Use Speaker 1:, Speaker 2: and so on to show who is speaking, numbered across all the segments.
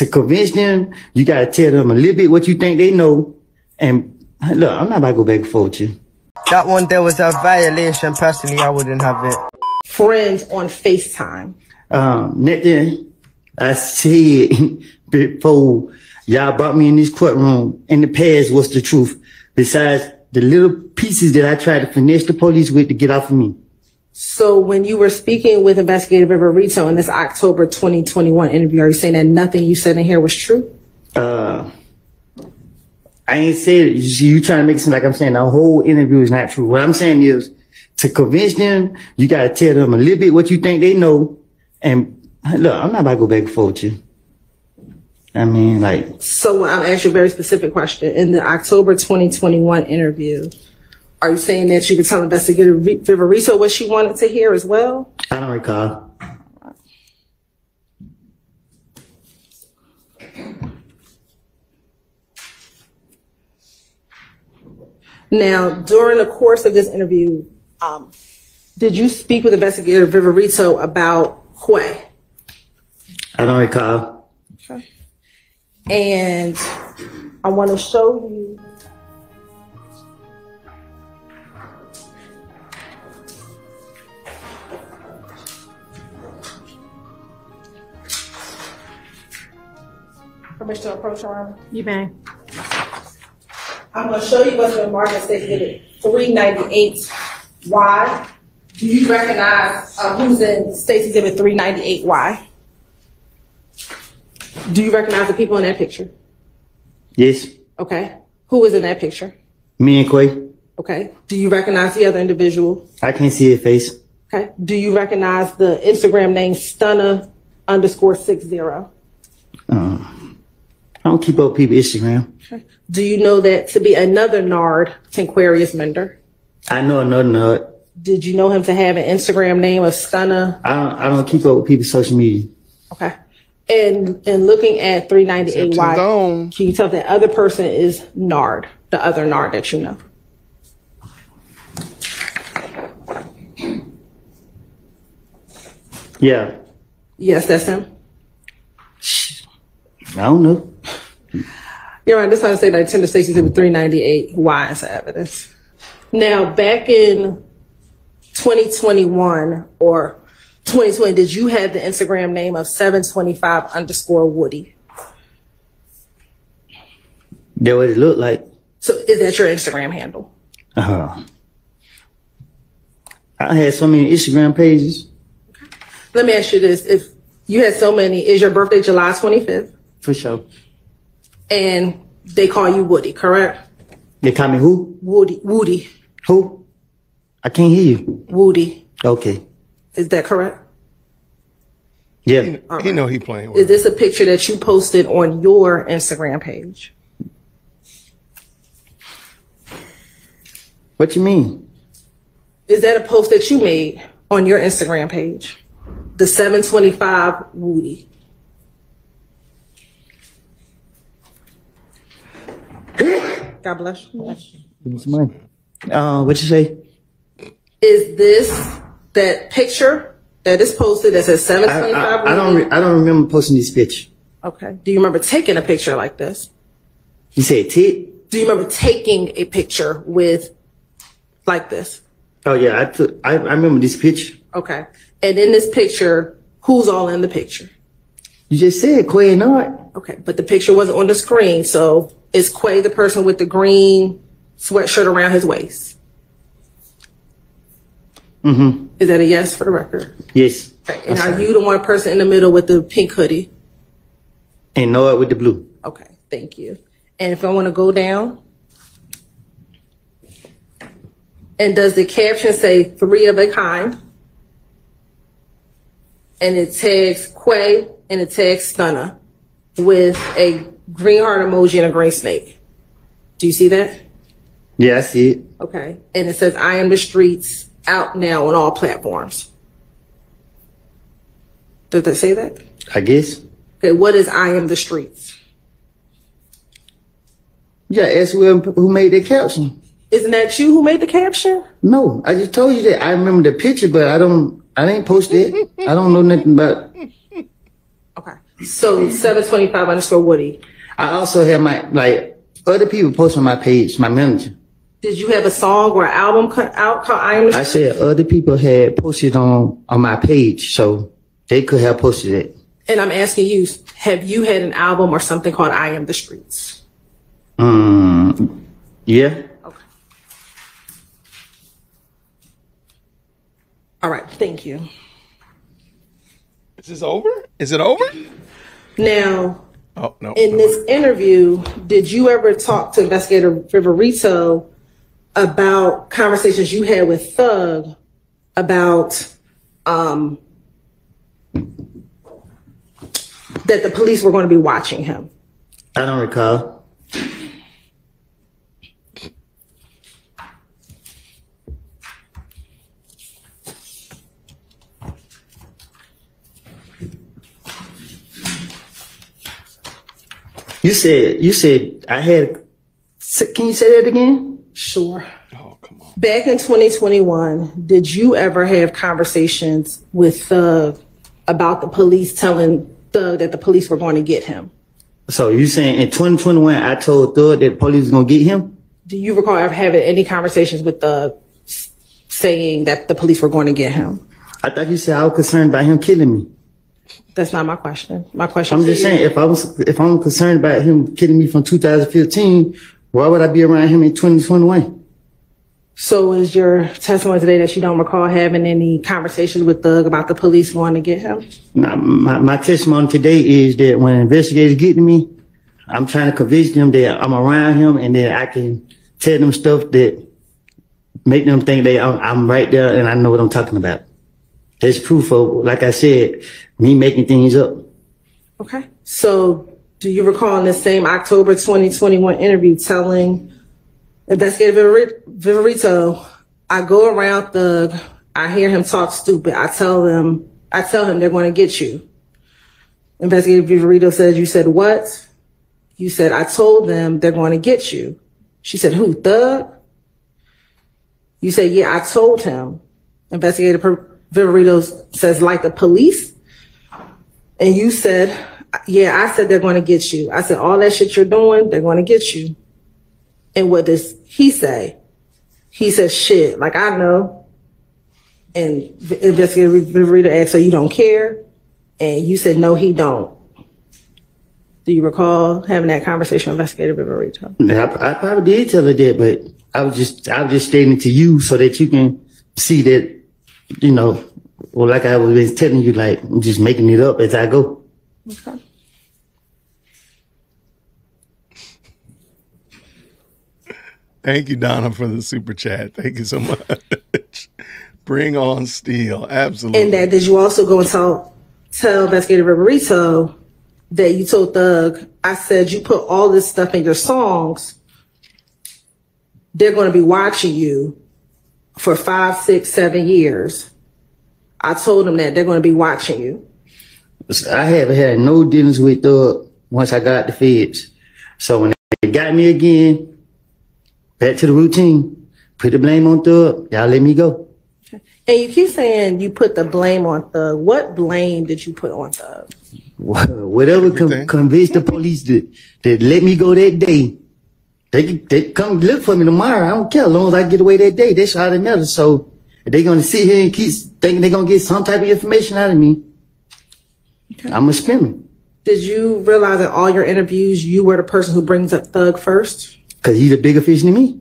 Speaker 1: to convince them, you gotta tell them a little bit what you think they know. And look, I'm not about to go back and forth with you.
Speaker 2: That one there was a violation. Personally, I wouldn't have it.
Speaker 3: Friends on FaceTime.
Speaker 1: Um, nothing I said before y'all brought me in this courtroom in the past was the truth. Besides the little pieces that I tried to finesse the police with to get off of me.
Speaker 3: So when you were speaking with Investigative River Viverito in this October 2021 interview, are you saying that nothing you said in here was true?
Speaker 1: Uh, I ain't it. You, trying to make it seem like I'm saying the whole interview is not true. What I'm saying is to convince them, you got to tell them a little bit what you think they know. And look, I'm not about to go back and forth with you. I mean, like,
Speaker 3: So I'm asking you a very specific question. In the October 2021 interview, are you saying that you could tell Investigator Viverito what she wanted to hear as well?
Speaker 1: I don't recall.
Speaker 3: Now, during the course of this interview, um, did you speak with Investigator Viverito about Quay?
Speaker 1: I don't recall.
Speaker 3: And I want to show you. Permission to approach your?
Speaker 4: You may.
Speaker 3: I'm going to show you what's been marked as Exhibit 398Y. Do you recognize uh, who's in State's Exhibit 398Y? Do you recognize the people in that picture?
Speaker 1: Yes,
Speaker 3: Okay. Who is in that picture?
Speaker 1: me and Quay.
Speaker 3: Okay. Do you recognize the other individual?
Speaker 1: I can't see his face.
Speaker 3: Okay. Do you recognize the Instagram name Stunner underscore six zero?
Speaker 1: I don't keep up with people Instagram.
Speaker 3: Do you know that to be another Nard Tinquarius Mender?
Speaker 1: I know another nut.
Speaker 3: Did you know him to have an Instagram name of Stunner?
Speaker 1: I don't, I don't keep up with people's social media.
Speaker 3: Okay. And and looking at 398Y,
Speaker 2: Zone.
Speaker 3: can you tell that other person is Nard, the other Nard that you know?
Speaker 1: Yeah,
Speaker 3: Yes, that's him.
Speaker 1: I don't know.
Speaker 3: You're right. This time I say that Tender Stacy Exhibit 398. Why is evidence? Now, back in 2021 or 2020, did you have the Instagram name of 725 underscore Woody?
Speaker 1: That what it looked like.
Speaker 3: So is that your Instagram handle?
Speaker 1: Uh, huh. I had so many Instagram pages.
Speaker 3: Let me ask you this. If you had so many, is your birthday July 25th?
Speaker 1: For sure.
Speaker 3: And they call you Woody, correct?
Speaker 1: They call me who?
Speaker 3: Woody, Woody,
Speaker 1: Who? I can't hear you.
Speaker 3: Woody.
Speaker 1: Okay.
Speaker 3: Is that correct?
Speaker 1: Yeah.
Speaker 5: He uh-huh. know he playing
Speaker 3: Is this a picture that you posted on your Instagram page?
Speaker 1: What you mean?
Speaker 3: Is that a post that you made on your Instagram page? The 725 Woody. God bless you.
Speaker 1: Give me some money. Uh, what you say?
Speaker 3: Is this that picture that is posted that says
Speaker 1: I,
Speaker 3: 725
Speaker 1: I,
Speaker 3: Woody?
Speaker 1: I don't. Re- I don't remember posting this picture.
Speaker 3: Okay. Do you remember taking a picture like this?
Speaker 1: You said tit?
Speaker 3: Do you remember taking a picture with like this?
Speaker 1: Oh yeah, I took. I, I remember this picture.
Speaker 3: Okay. And in this picture, who's all in the picture?
Speaker 1: You just said Quay and Art.
Speaker 3: Okay, but the picture wasn't on the screen, so is Quay the person with the green sweatshirt around his waist?
Speaker 1: Mm-hmm.
Speaker 3: Is that a yes for the record?
Speaker 1: Yes.
Speaker 3: Okay. And are you the one person in the middle with the pink hoodie?
Speaker 1: And Noah with the blue.
Speaker 3: Okay, thank you. And if I want to go down, and does the caption say three of a kind? And it tags Quay and it tags Stunner with a green heart emoji and a green snake. Do you see that?
Speaker 1: Yeah, I see it.
Speaker 3: Okay. And it says, I am the streets out now on all platforms. Does that say that?
Speaker 1: I guess.
Speaker 3: Okay, what is I am the streets?
Speaker 1: Yeah, ask whoever who made that caption.
Speaker 3: Isn't that you who made the caption?
Speaker 1: No, I just told you that. I remember the picture, but I don't. I didn't post it. I don't know nothing about.
Speaker 3: Okay. So seven twenty five underscore Woody.
Speaker 1: I also have my like other people post on my page, my manager.
Speaker 3: Did you have a song or album cut out called I Am?
Speaker 1: I said other people had posted on on my page, so they could have posted it.
Speaker 3: And I'm asking you, have you had an album or something called I Am the Streets?
Speaker 1: Um, yeah.
Speaker 3: Okay. All right, thank you.
Speaker 4: Is this over? Is it over?
Speaker 3: Now,
Speaker 4: Oh no.
Speaker 3: in this interview, did you ever talk to investigator Viverito about conversations you had with Thug about um, that the police were going to be watching him?
Speaker 1: I don't recall. You said you said I had. Can you say that again?
Speaker 3: Sure.
Speaker 4: oh come on.
Speaker 3: Back in 2021, did you ever have conversations with Thug about the police telling Thug that the police were going to get him?
Speaker 1: So you saying in 2021 I told Thug that the police was gonna get him?
Speaker 3: Do you recall ever having any conversations with Thug saying that the police were going to get him?
Speaker 1: I thought you said I was concerned about him killing me.
Speaker 3: That's not my question. My question
Speaker 1: I'm just saying if I was if I'm concerned about him killing me from 2015, why would I be around him in 2021?
Speaker 3: So is your testimony today that you don't recall having any conversations with Thug about the police going to get him?
Speaker 1: Now, my, my testimony today is that when investigators get to me, I'm trying to convince them that I'm around him and that I can tell them stuff that make them think that I'm, I'm right there and I know what I'm talking about. That's proof of, like I said, me making things up.
Speaker 3: Okay. So do you recall in the same October 2021 interview telling investigator Viver- Viverito, I go around Thug, I hear him talk stupid. I tell them, I tell him they're going to get you. Investigator Viverito says, you said what? You said, I told them they're going to get you. She said, who, Thug? You said, yeah, I told him. Investigator Viverito says, like the police? And you said, yeah, I said they're going to get you. I said, all that shit you're doing, they're going to get you. And what does he say? He says, shit, like I know. And investigator Viverito asked, so you don't care? And you said, no, he don't. Do you recall having that conversation with investigator Viverito?
Speaker 1: I, I probably did tell her that, but I was just, I was just stating to you so that you can see that, you know, well, like I was telling you, like, I'm just making it up as I go.
Speaker 3: Okay.
Speaker 4: Thank you, Donna, for the super chat. Thank you so much. Bring on Steel. Absolutely.
Speaker 3: And that did you also go and tell tell investigator Viverito that you told Thug, I said you put all this stuff in your songs. They're going to be watching you for five, six, seven years. I told them that they're going to be watching you.
Speaker 1: I haven't had no dealings with Thug once I got the feds. So when they got me again, back to the routine, put the blame on Thug, y'all let me go.
Speaker 3: And you keep saying you put the blame on Thug. What blame did you put on Thug?
Speaker 1: Whatever con- convinced the police that, that let me go that day, they can- they come look for me tomorrow. I don't care as long as I get away that day. they all that matters. So if they gonna sit here and keep thinking they're gonna get some type of information out of me, I'm a spinner.
Speaker 3: Did you realize that all your interviews, you were the person who brings up Thug first?
Speaker 1: Cause he's a bigger fish than me.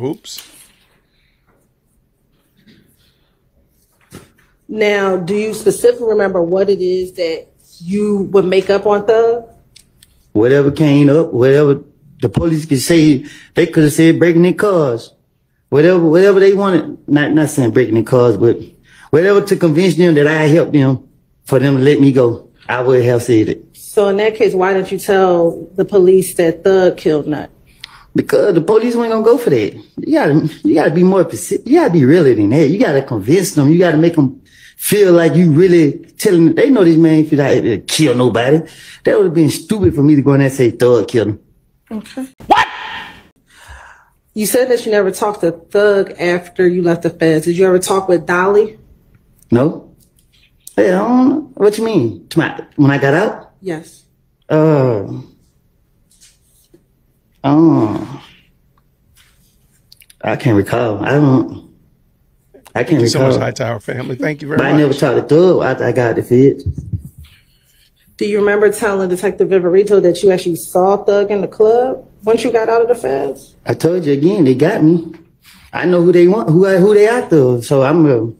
Speaker 4: Oops.
Speaker 3: Now, do you specifically remember what it is that you would make up on Thug?
Speaker 1: Whatever came up, whatever the police could say, they could have said breaking their cars. Whatever, whatever they wanted, not not saying breaking their cars, but whatever to convince them that I helped them for them to let me go, I would have said it.
Speaker 3: So in that case, why didn't you tell the police that Thug killed Nut?
Speaker 1: Because the police ain't gonna go for that. You gotta, you gotta be more specific. You gotta be realer than that. You gotta convince them. You gotta make them feel like you really telling. They know this man feel like to kill nobody. That would have been stupid for me to go in there and say Thug killed him.
Speaker 3: Okay. What? You said that you never talked to Thug after you left the feds. Did you ever talk with Dolly?
Speaker 1: No, Yeah, I don't know. What you mean? To my- When I got out?
Speaker 3: Yes.
Speaker 1: Uh, oh, I can't recall. I don't. I can't
Speaker 4: Thank you so much,
Speaker 1: recall.
Speaker 4: Hightower family. Thank you very
Speaker 1: But I never
Speaker 4: much.
Speaker 1: talked to Thug after I got the feds.
Speaker 3: Do you remember telling Detective Viverito that you actually saw Thug in the club once you got out of the feds?
Speaker 1: I told you again, they got me. I know who they want, who I, who they after. So I'm. Uh,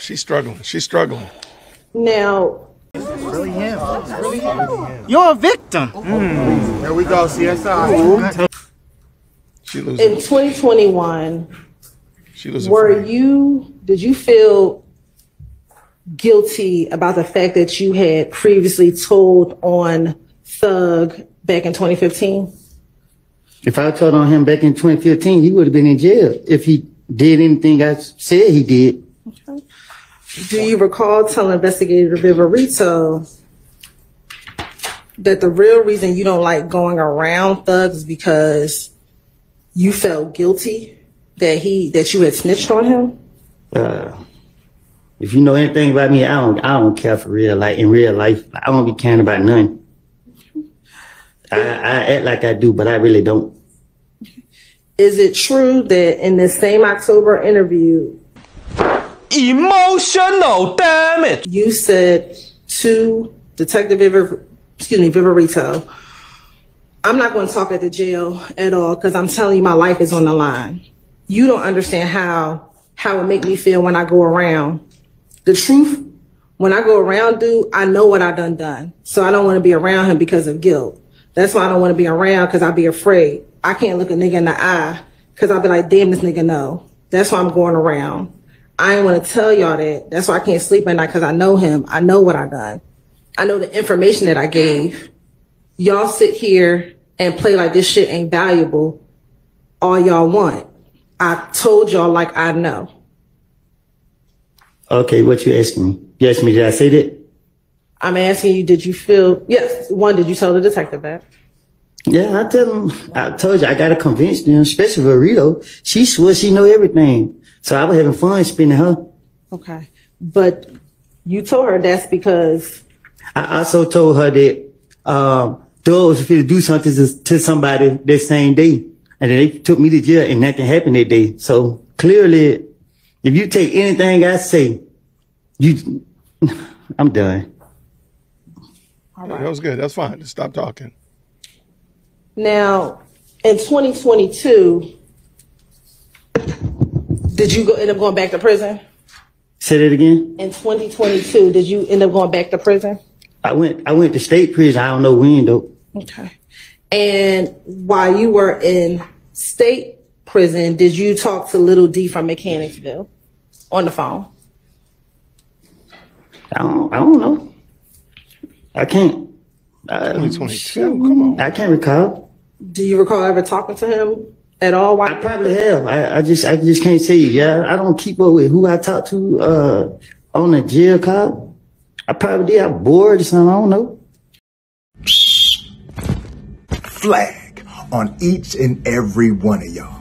Speaker 4: She's struggling. She's struggling.
Speaker 3: Now, Really?
Speaker 5: You're a victim.
Speaker 2: Here we go, CSI.
Speaker 4: She
Speaker 3: in 2021,
Speaker 4: She losing.
Speaker 3: were
Speaker 4: friends.
Speaker 3: you, did you feel guilty about the fact that you had previously told on Thug back in 2015?
Speaker 1: if I told on him back in 2015, he would have been in jail if he did anything I said he did. Okay.
Speaker 3: Do you recall telling investigator Viverito that the real reason you don't like going around thugs is because you felt guilty that he that you had snitched on him?
Speaker 1: Uh, if you know anything about me, I don't. I don't care for real. Like in real life, I don't be caring about none. I, I act like I do, but I really don't.
Speaker 3: Is it true that in this same October interview
Speaker 5: Emotional damage.
Speaker 3: you said to Detective Viver, excuse me, Viverito, I'm not going to talk at the jail at all because I'm telling you my life is on the line. You don't understand how how it make me feel when I go around. The truth, when I go around, dude, I know what I done done. So I don't want to be around him because of guilt. That's why I don't want to be around because I'll be afraid. I can't look a nigga in the eye because I'll be like, damn, this nigga know. That's why I'm going around. I ain't want to tell y'all that. That's why I can't sleep at night because I know him. I know what I done. I know the information that I gave. Y'all sit here and play like this shit ain't valuable all y'all want. I told y'all like I know.
Speaker 1: Okay, what you asking me? You asked me, did I say that?
Speaker 3: I'm asking you, did you feel, yes, one, did you tell the detective that?
Speaker 1: Yeah, I tell them. I told you I gotta convince them, especially for Rito. She swore she know everything, so I was having fun spinning her.
Speaker 3: Okay. But you told her that's because,
Speaker 1: I also told her that um, Doug was going to do something to, to somebody that same day, and then they took me to jail, and nothing happened that day. So clearly, if you take anything I say, you, I'm done.
Speaker 4: That was good. That's fine. Just stop talking.
Speaker 3: now, in 2022, did you go, end up going back to prison?
Speaker 1: Say that again.
Speaker 3: In 2022, did you end up going back to prison?
Speaker 1: I went. I went to state prison. I don't know when though.
Speaker 3: Okay. And while you were in state prison, did you talk to Little D from Mechanicsville on the phone?
Speaker 1: I don't. I don't know. I can't. I,
Speaker 4: 2022. Come on.
Speaker 1: I can't recall.
Speaker 3: Do you recall ever talking to him at all? Why?
Speaker 1: I probably have. I, I just. I just can't say. Yeah, I don't keep up with who I talk to uh, on the jail call. I probably did. I'm bored or something. I don't know.
Speaker 6: flag on each and every one of y'all.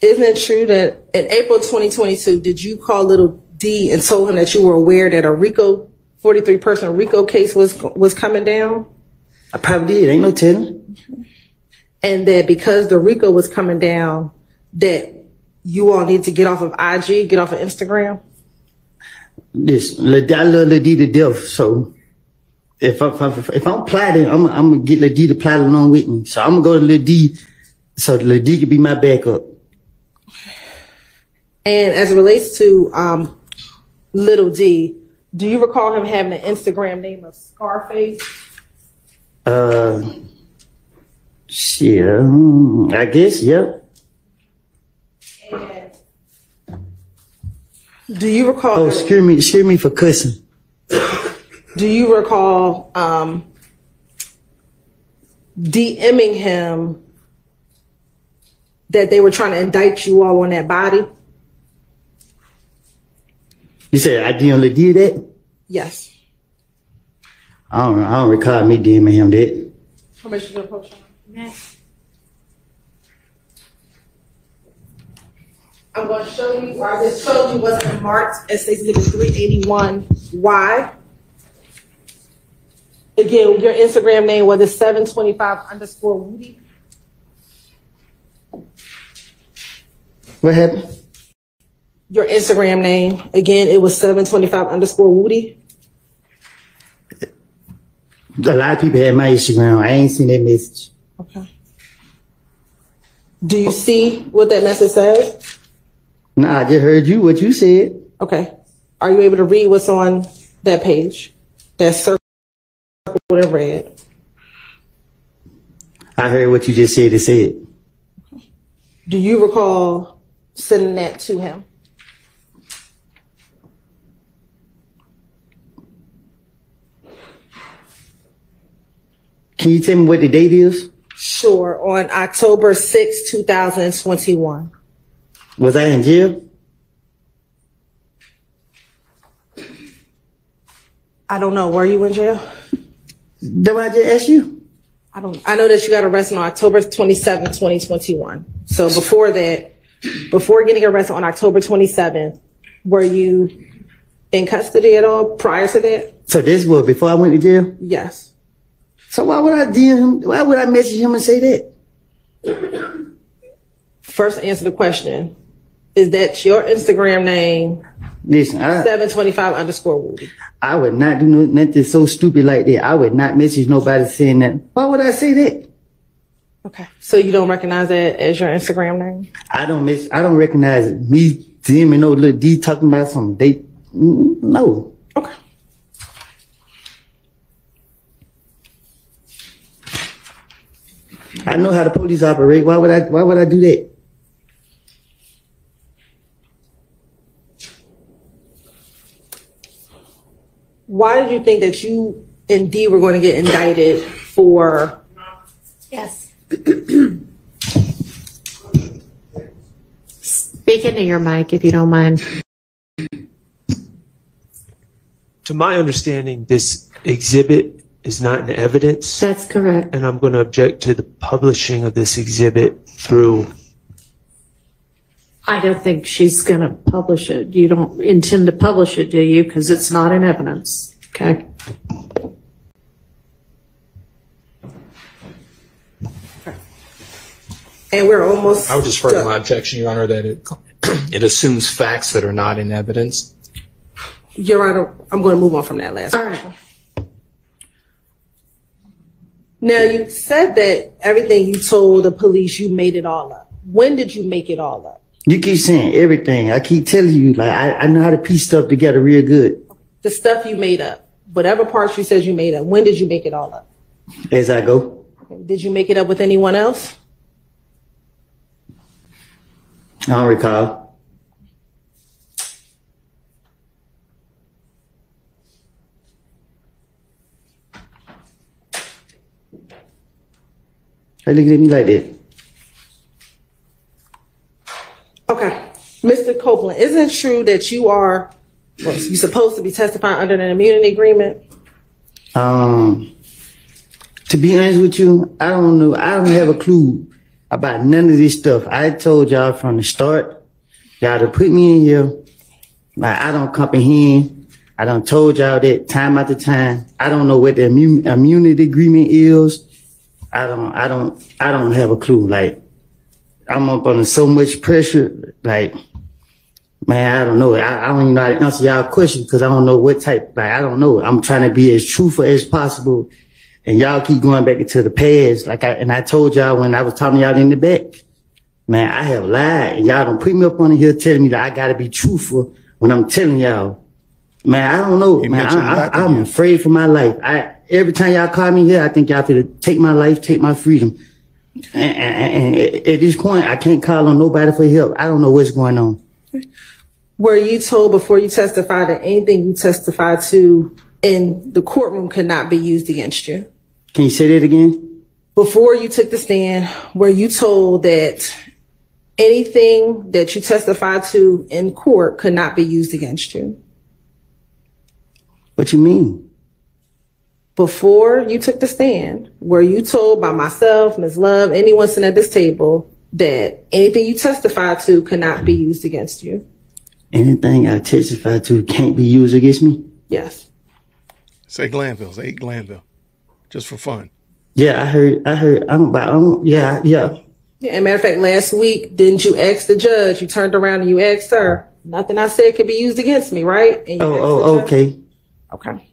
Speaker 3: Isn't it true that in April 2022, did you call Little D and told him that you were aware that a RICO 43 person RICO case was was coming down,
Speaker 1: I probably did. Ain't no telling.
Speaker 3: and that because the RICO was coming down, that you all need to get off of IG, get off of Instagram?
Speaker 1: This, I love Lil D to death. So if I, if, I, if I'm plotting, I'm, I'm gonna get D to plot along with me. So I'm gonna go to D, so Lil D can be my backup.
Speaker 3: And as it relates to um, Little D, do you recall him having an Instagram name of Scarface?
Speaker 1: Uh, shit. um, I guess. Yep.
Speaker 3: And do you recall?
Speaker 1: Oh, scare me, scare me for cussing.
Speaker 3: Do you recall um, DMing him that they were trying to indict you all on that body?
Speaker 1: You said I didn't Lil D that.
Speaker 3: Yes.
Speaker 1: I don't. I don't recall me DMing him that.
Speaker 3: Permission to approach. I'm going to show you, or I just showed you what's been marked as Exhibit 381. Why? Again, your Instagram name was 725 underscore Woody.
Speaker 1: What happened?
Speaker 3: Your Instagram name, again, it was 725 underscore Woody.
Speaker 1: A lot of people had my Instagram. I ain't seen that message.
Speaker 3: Okay. Do you see what that message says?
Speaker 1: Nah, I just heard you what you said.
Speaker 3: Okay. Are you able to read what's on that page? That circle in red.
Speaker 1: I heard what you just said. It said.
Speaker 3: Do you recall sending that to him?
Speaker 1: Can you tell me what the date is?
Speaker 3: Sure, on October sixth, two 2021.
Speaker 1: Was I in jail?
Speaker 3: I don't know. Were you in jail?
Speaker 1: Did I just ask you?
Speaker 3: I don't, I know that you got arrested on October 27th, 2021. So before that, before getting arrested on October 27th, were you in custody at all prior to that?
Speaker 1: So this was before I went to jail.
Speaker 3: Yes.
Speaker 1: So why would I DM him? Why would I message him and say that?
Speaker 3: First, answer the question. Is that your Instagram name,
Speaker 1: Listen, I,
Speaker 3: 725 underscore Woody?
Speaker 1: I would not do no- nothing so stupid like that. I would not message nobody saying that. Why would I say that?
Speaker 3: Okay. So you don't recognize that as your Instagram name?
Speaker 1: I don't miss. I don't recognize me DMing no little D talking about some date. No.
Speaker 3: Okay.
Speaker 1: I know how the police operate. Why would I? Why would I do that?
Speaker 3: Why did you think that you and D were going to get indicted for?
Speaker 7: Yes. Speak into your mic if you don't mind.
Speaker 8: To my understanding, this exhibit is not in evidence,
Speaker 7: That's correct.
Speaker 8: and I'm going to object to the publishing of this exhibit through,
Speaker 7: I don't think she's going to publish it. You don't intend to publish it, do you? Because it's not in evidence. Okay.
Speaker 3: And we're almost.
Speaker 9: I would just further my objection, Your Honor, that it, it assumes facts that are not in evidence.
Speaker 3: Your Honor, I'm going to move on from that last.
Speaker 7: All right.
Speaker 3: Now, you said that everything you told the police, you made it all up. When did you make it all up?
Speaker 1: You keep saying everything. I keep telling you, like I, I know how to piece stuff together real good
Speaker 3: The stuff you made up, whatever parts you said you made up, when did you make it all up?
Speaker 1: as I go.
Speaker 3: Did you make it up with anyone else?
Speaker 1: I don't recall. Hey, look at me like that.
Speaker 3: Okay. Mr. Copeland, isn't it true that you are, well, you're supposed to be testifying under an immunity agreement?
Speaker 1: Um, to be honest with you, I don't know. I don't have a clue about none of this stuff. I told y'all from the start, y'all to put me in here. Like I don't comprehend. I done told y'all that time after time. I don't know what the immu- immunity agreement is. I don't. I don't. I don't have a clue. Like I'm up under so much pressure. Like Man, I don't know. I, I don't even know how to answer y'all question because I don't know what type. Like, I don't know. I'm trying to be as truthful as possible, and y'all keep going back into the past. Like I and I told y'all when I was talking to y'all in the back, man, I have lied, and y'all don't put me up on here telling me that I gotta be truthful when I'm telling y'all. Man, I don't know,
Speaker 4: He
Speaker 1: man. I, I'm afraid for my life. I every time y'all call me here, I think y'all finna take my life, take my freedom. And, at this point, I can't call on nobody for help. I don't know what's going on.
Speaker 3: Were you told before you testified that anything you testified to in the courtroom could not be used against you?
Speaker 1: Can you say that again?
Speaker 3: Before you took the stand, were you told that anything that you testified to in court could not be used against you?
Speaker 1: What you mean?
Speaker 3: Before you took the stand, were you told by myself, Ms. Love, anyone sitting at this table, that anything you testify to cannot be used against you.
Speaker 1: Anything I testify to can't be used against me.
Speaker 3: Yes.
Speaker 4: Say Glanville. Say Glanville. Just for fun.
Speaker 1: Yeah, I heard. I heard. I don't. I don't yeah, yeah.
Speaker 3: Yeah, and matter of fact, last week, didn't you ask the judge? You turned around and you asked her, nothing I said could be used against me, right? And you
Speaker 1: Oh, oh, okay.
Speaker 3: Okay.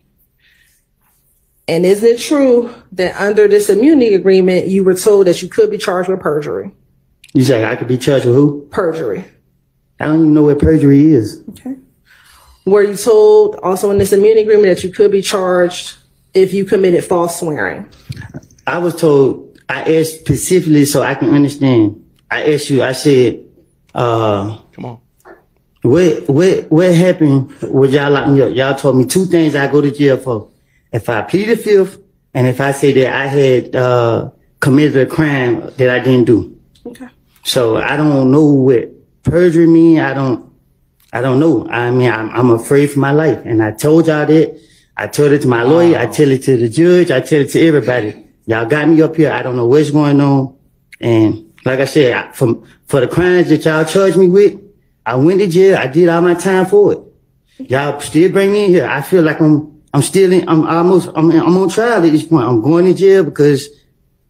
Speaker 3: And isn't it true that under this immunity agreement, you were told that you could be charged with perjury?
Speaker 1: You say I could be charged with who?
Speaker 3: Perjury.
Speaker 1: I don't even know what perjury is.
Speaker 3: Okay. Were you told also in this immunity agreement that you could be charged if you committed false swearing?
Speaker 1: I was told. I asked specifically so I can understand. I asked you. I said, uh,
Speaker 4: Come on.
Speaker 1: What what what happened when y'all locked me up? Y'all told me two things I go to jail for. If I plead the fifth, and if I say that I had uh, committed a crime that I didn't do.
Speaker 3: Okay.
Speaker 1: So I don't know what perjury mean. I don't I don't know. I mean I'm, I'm afraid for my life, and I told y'all that. I told it to my lawyer. I tell it to the judge. I tell it to everybody. Y'all got me up here. I don't know what's going on. And like I said, I, for for the crimes that y'all charged me with, I went to jail. I did all my time for it. Y'all still bring me in here. I feel like I'm I'm still in. I'm almost I'm I'm on trial at this point. I'm going to jail because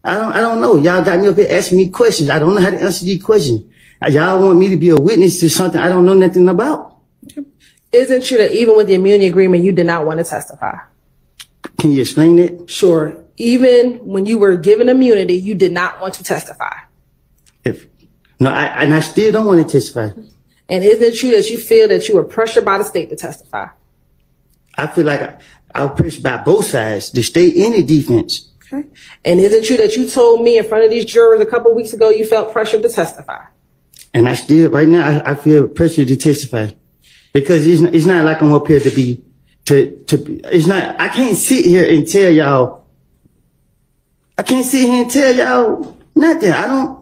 Speaker 1: I don't I don't know. Y'all got me up here asking me questions. I don't know how to answer these questions. Y'all want me to be a witness to something I don't know nothing about.
Speaker 3: Isn't true that even with the immunity agreement, you did not want to testify?
Speaker 1: Can you explain it?
Speaker 3: Sure. Even when you were given immunity, you did not want to testify.
Speaker 1: If no, I and I still don't want to testify.
Speaker 3: And isn't it true that you feel that you were pressured by the state to testify?
Speaker 1: I feel like I, I was pushed by both sides, to stay and the defense.
Speaker 3: Okay. And isn't it true that you told me in front of these jurors a couple weeks ago you felt pressured to testify?
Speaker 1: And I still, right now, I, I feel pressure to testify because it's, it's not like I'm up here to be, to, to, be- it's not, I can't sit here and tell y'all, I can't sit here and tell y'all nothing. I don't,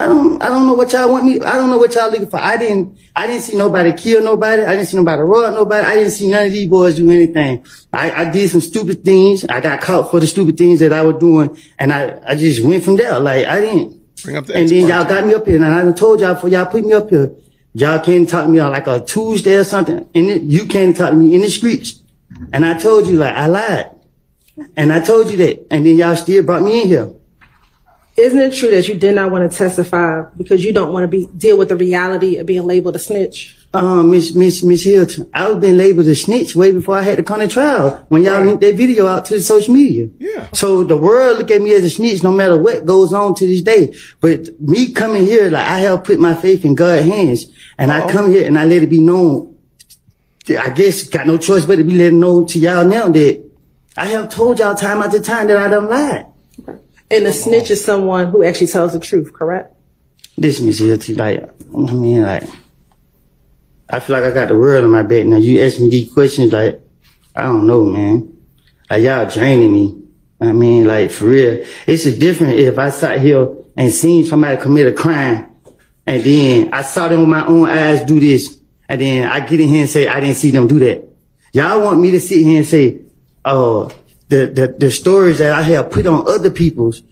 Speaker 1: I don't, I don't know what y'all want me, I don't know what y'all looking for. I didn't, I didn't see nobody kill nobody. I didn't see nobody rob nobody. I didn't see none of these boys do anything. I, I did some stupid things. I got caught for the stupid things that I was doing. And I, I just went from there. Like, I didn't,
Speaker 4: Bring up the
Speaker 1: and then y'all got me up here, and I told y'all before y'all put me up here. Y'all came to talk to me on like a Tuesday or something, and then you came to talk to me in the streets. And I told you like I lied, and I told you that, and then y'all still brought me in here.
Speaker 3: Isn't it true that you did not want to testify because you don't want to be deal with the reality of being labeled a snitch?
Speaker 1: Um, Miss Miss Miss Hylton, I was been labeled a snitch way before I had to come to trial when y'all linked that video out to the social media.
Speaker 4: Yeah.
Speaker 1: So the world look at me as a snitch no matter what goes on to this day. But me coming here, like I have put my faith in God's hands, and I come here and I let it be known. I guess got no choice but to be letting know to y'all now that I have told y'all time after time that I done lied.
Speaker 3: And a snitch is someone who actually tells the truth, correct?
Speaker 1: This Miss Hylton, like I mean, like I feel like I got the world on my back. Now you ask me these questions, like I don't know, man. Like y'all draining me. I mean, like for real, it's a different if I sat here and seen somebody commit a crime, and then I saw them with my own eyes do this, and then I get in here and say I didn't see them do that. Y'all want me to sit here and say, oh, the the, the stories that I have put on other people's,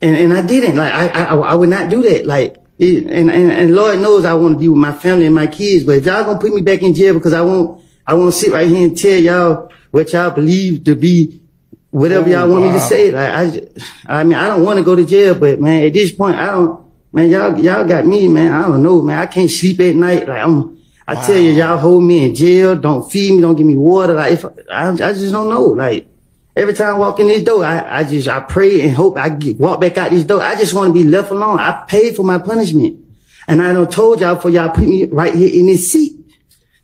Speaker 1: and and I didn't. Like I I, I would not do that. Like it, and, and and Lord knows I want to be with my family and my kids. But if y'all gonna put me back in jail because I won't I won't sit right here and tell y'all what y'all believe to be whatever y'all want me to oh, say. Like I I mean I don't want to go to jail, but man at this point I don't. Man y'all y'all got me man. I don't know man. I can't sleep at night. Like I'm. I tell you, y'all hold me in jail. Don't feed me. Don't give me water. Like if I, I just don't know. Like Every time I walk in this door, I, I just I pray and hope I get walk back out this door. I just want to be left alone. I paid for my punishment. And I don't told y'all for y'all put me right here in this seat.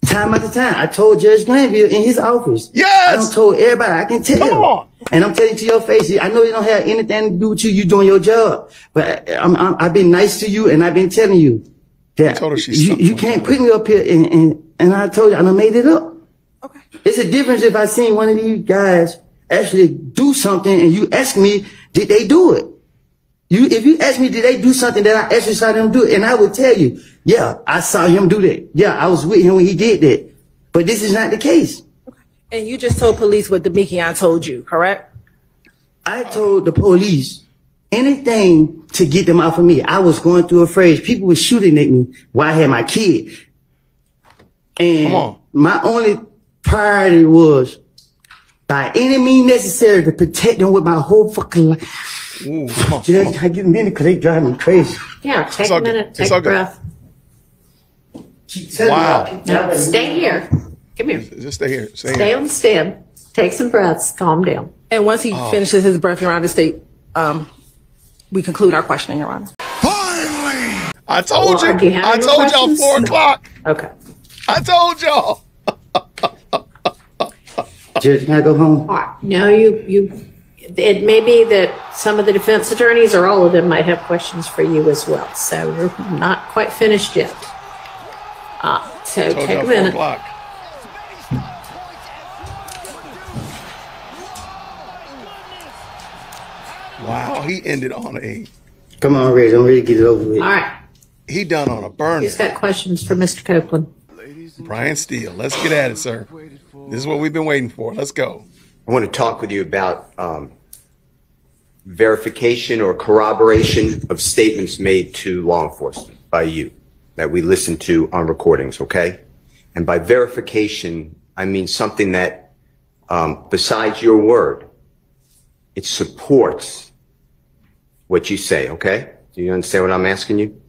Speaker 1: Time after time. I told Judge Glanville in his office.
Speaker 4: Yes!
Speaker 1: I done told everybody. I can tell.
Speaker 4: Come on.
Speaker 1: And I'm telling you to your face. I know you don't have anything to do with you. You doing your job. But I'm, I'm, I've been nice to you and I've been telling you that
Speaker 4: told her she
Speaker 1: you, you can't put me up here and, and, and I told you, and I made it up.
Speaker 3: Okay.
Speaker 1: It's a difference if I seen one of these guys actually do something and you ask me, did they do it? You, if you ask me, did they do something that I actually saw them do? And I would tell you, yeah, I saw him do that. Yeah, I was with him when he did that. But this is not the case.
Speaker 3: And you just told police what Demekion told you, correct?
Speaker 1: I told the police anything to get them off of me. I was going through a phase. People were shooting at me while I had my kid. And
Speaker 4: on.
Speaker 1: my only priority was by any means necessary to protect them with my whole fucking life.
Speaker 4: Ooh, come on.
Speaker 1: Just, I get a minute because they drive me crazy.
Speaker 7: Yeah, take
Speaker 4: It's
Speaker 7: a minute,
Speaker 4: It's
Speaker 7: take
Speaker 4: all
Speaker 7: a
Speaker 4: good.
Speaker 7: breath.
Speaker 4: Wow.
Speaker 7: No, stay here. Come here.
Speaker 4: Just stay here. Stay
Speaker 7: Stay
Speaker 4: here.
Speaker 7: on the stand. Take some breaths. Calm down.
Speaker 3: And once he
Speaker 4: Oh.
Speaker 3: finishes his breath, Your Honor, state, um, we conclude our questioning, Your Honor.
Speaker 4: I told
Speaker 7: Well,
Speaker 4: you.
Speaker 7: you
Speaker 4: I
Speaker 7: any
Speaker 4: told y'all four o'clock.
Speaker 7: Okay.
Speaker 4: I told y'all.
Speaker 1: Judge, can I go home?
Speaker 7: All right. No, you, you, it may be that some of the defense attorneys or all of them might have questions for you as well. So we're not quite finished yet. Uh, so
Speaker 4: Told
Speaker 7: take
Speaker 4: y'all
Speaker 7: a
Speaker 4: four
Speaker 7: minute.
Speaker 4: o'clock. Wow, he ended on a
Speaker 1: Come on, Red. I'm ready to get it over with.
Speaker 7: All right.
Speaker 4: he done on a burner.
Speaker 7: Who's got questions for Mr. Copeland?
Speaker 4: Brian Steel, let's get at it, sir. This is what we've been waiting for. Let's go.
Speaker 10: I want to talk with you about um, verification or corroboration of statements made to law enforcement by you that we listen to on recordings, okay? And by verification, I mean something that, um, besides your word, it supports what you say, okay? Do you understand what I'm asking you?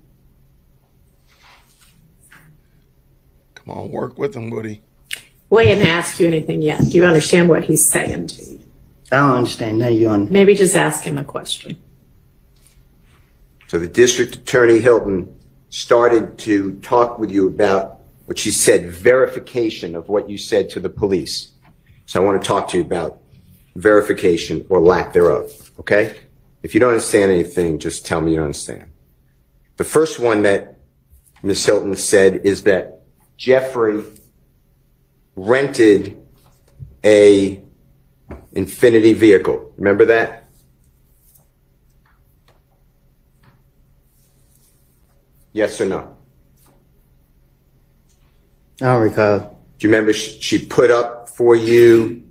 Speaker 4: Come on, work with him, Woody.
Speaker 7: We didn't ask you anything yet. Do you understand what he's saying to you?
Speaker 1: I don't understand. Now you on.
Speaker 7: Maybe just ask him a question.
Speaker 10: So the district attorney Hylton started to talk with you about what she said, verification of what you said to the police. So I want to talk to you about verification or lack thereof, okay? If you don't understand anything, just tell me you don't understand. The first one that Ms. Hylton said is that Jeffrey rented a Infiniti vehicle. Remember that? Yes or no?
Speaker 1: I don't recall.
Speaker 10: Do you remember sh- she put up for you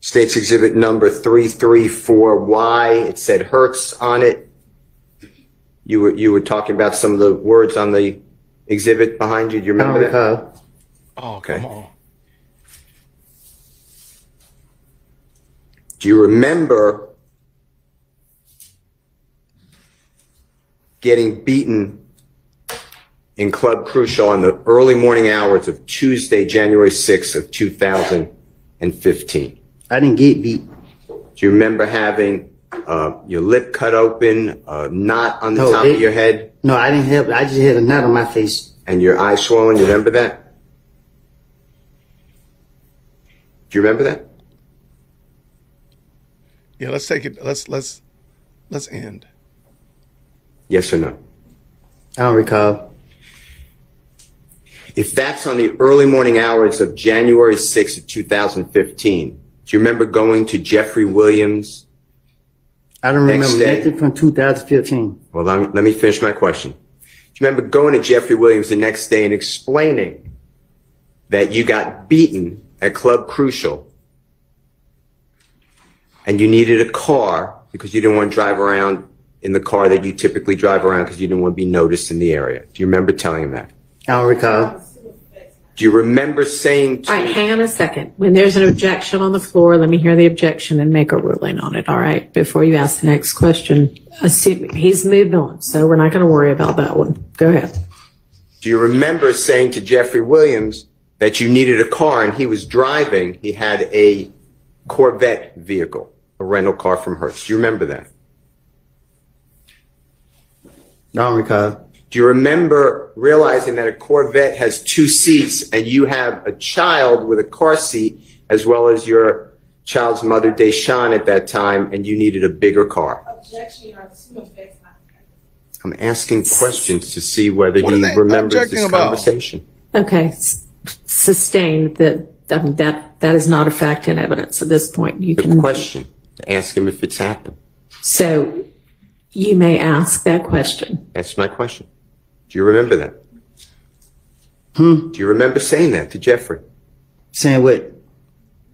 Speaker 10: States Exhibit number 334Y? It said Hertz on it. You were, you were talking about some of the words on the exhibit behind you. Do you remember that?
Speaker 1: recall.
Speaker 4: Oh,
Speaker 10: Okay. Do you remember getting beaten in Club Crucial on the early morning hours of Tuesday, January 6th of 2015?
Speaker 1: I didn't get beat.
Speaker 10: Do you remember having uh, your lip cut open, a knot on the
Speaker 1: No,
Speaker 10: top
Speaker 1: they-
Speaker 10: of your head,
Speaker 1: No, I didn't have. I just had a knot on my face.
Speaker 10: and your eyes swollen? You remember that? Do you remember that?
Speaker 4: Yeah, let's take it. Let's let's let's end.
Speaker 10: Yes or no?
Speaker 1: I don't recall.
Speaker 10: If that's on the early morning hours of January 6th of 2015, do you remember going to Jeffrey Williams?
Speaker 1: I don't
Speaker 10: Next
Speaker 1: remember
Speaker 10: day.
Speaker 1: nothing from 2015.
Speaker 10: Well, let let me finish my question. Do you remember going to Jeffrey Williams the next day and explaining that you got beaten at Club Crucial and you needed a car because you didn't want to drive around in the car that you typically drive around because you didn't want to be noticed in the area? Do you remember telling him that?
Speaker 1: I don't recall.
Speaker 10: Do you remember saying to
Speaker 7: All right, hang on a second. When there's an objection on the floor, let me hear the objection and make a ruling on it, all right? Before you ask the next question. Uh, Assume, he's moved on, so we're not going to worry about that one. Go ahead.
Speaker 10: Do you remember saying to Jeffrey Williams that you needed a car and he was driving? He had a Corvette vehicle, a rental car from Hertz. Do you remember that?
Speaker 1: I don't recall.
Speaker 10: Do you remember realizing that a Corvette has two seats and you have a child with a car seat as well as your child's mother, Deshawn, at that time, and you needed a bigger car? I'm asking questions to see whether
Speaker 4: What are
Speaker 10: he remembers this
Speaker 4: about?
Speaker 10: conversation.
Speaker 7: Okay, s- sustained that, um, that, that is not a fact in evidence at this point. You
Speaker 10: The
Speaker 7: can,
Speaker 10: question, ask him if it's happened.
Speaker 7: so you may ask that question.
Speaker 10: That's my question. Do you remember that? Hmm? Do you remember saying that to Jeffrey?
Speaker 1: Saying what?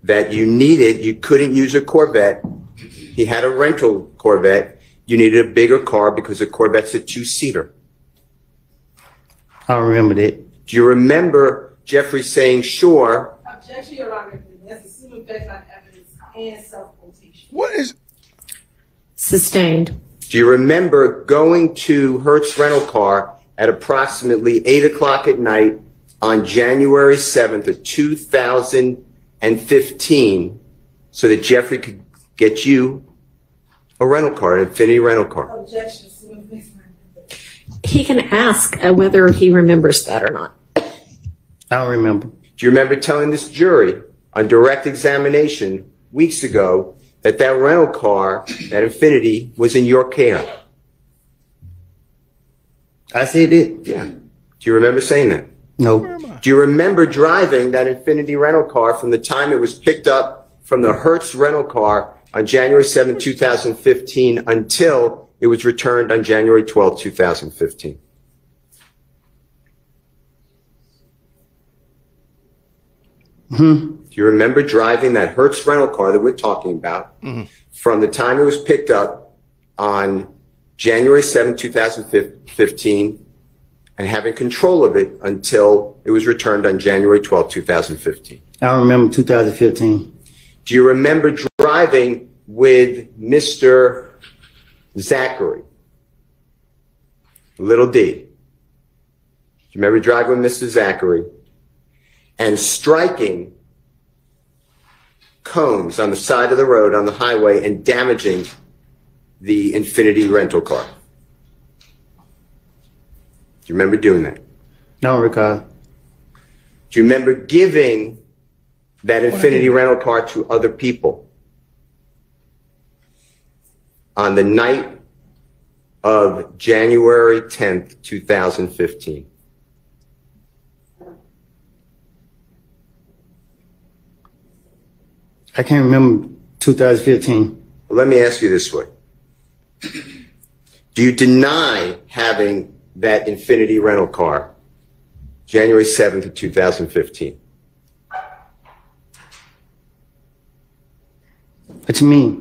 Speaker 10: That you needed, you couldn't use a Corvette. He had a rental Corvette you needed a bigger car because a Corvette's a two-seater.
Speaker 1: I remember that.
Speaker 10: Do you remember Jeffrey saying, sure,
Speaker 3: Objection, Your Honor. That's a assuming based on evidence and self-quotation.
Speaker 4: What is
Speaker 7: Sustained.
Speaker 10: Do you remember going to Hertz Rental Car at approximately 8 o'clock at night on January 7th of 2015 so that Jeffrey could get you a rental car, an Infiniti rental car?
Speaker 3: Objection, assuming facts not evidence.
Speaker 7: He can ask uh, whether he remembers that or not.
Speaker 1: I don't remember.
Speaker 10: Do you remember telling this jury on direct examination weeks ago that that rental car, that Infiniti, was in your care?
Speaker 1: I said it.
Speaker 10: Yeah. Do you remember saying that?
Speaker 1: No.
Speaker 10: Do you remember driving that Infiniti rental car from the time it was picked up from the Hertz rental car on January 7, 2015 until it was returned on January 12, 2015? Do you remember driving that Hertz rental car that we're talking about Hmm. from the time it was picked up on January 7, 2015 and having control of it until it was returned on January 12, 2015?
Speaker 1: I remember 2015.
Speaker 10: Do you remember driving with Mr. Zachary? Little D. Do you remember driving with Mr. Zachary and striking cones on the side of the road on the highway and damaging the Infiniti rental car? Do you remember doing that?
Speaker 1: Don't recall.
Speaker 10: Do you remember giving that Infiniti rental car to other people on the night of January 10th, 2015?
Speaker 1: I can't remember 2015.
Speaker 10: Let me ask you this way. Do you deny having that Infiniti rental car January 7th of 2015?
Speaker 1: What me.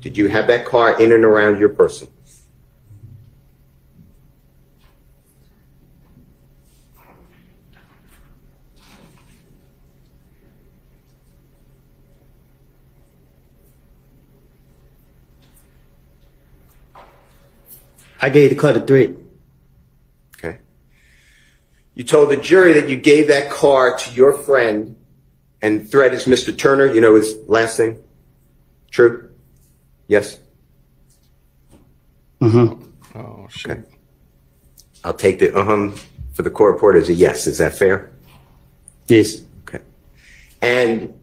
Speaker 10: Did you have that car in and around your person?
Speaker 1: I gave the car to three.
Speaker 10: Okay. You told the jury that you gave that car to your friend and threat is Mr. Turner. You know his last name? True? Yes?
Speaker 1: Mm-hmm.
Speaker 4: Oh shit. Okay.
Speaker 10: I'll take the uh-huh for the court report as a yes. Is that fair?
Speaker 1: Yes.
Speaker 10: Okay. And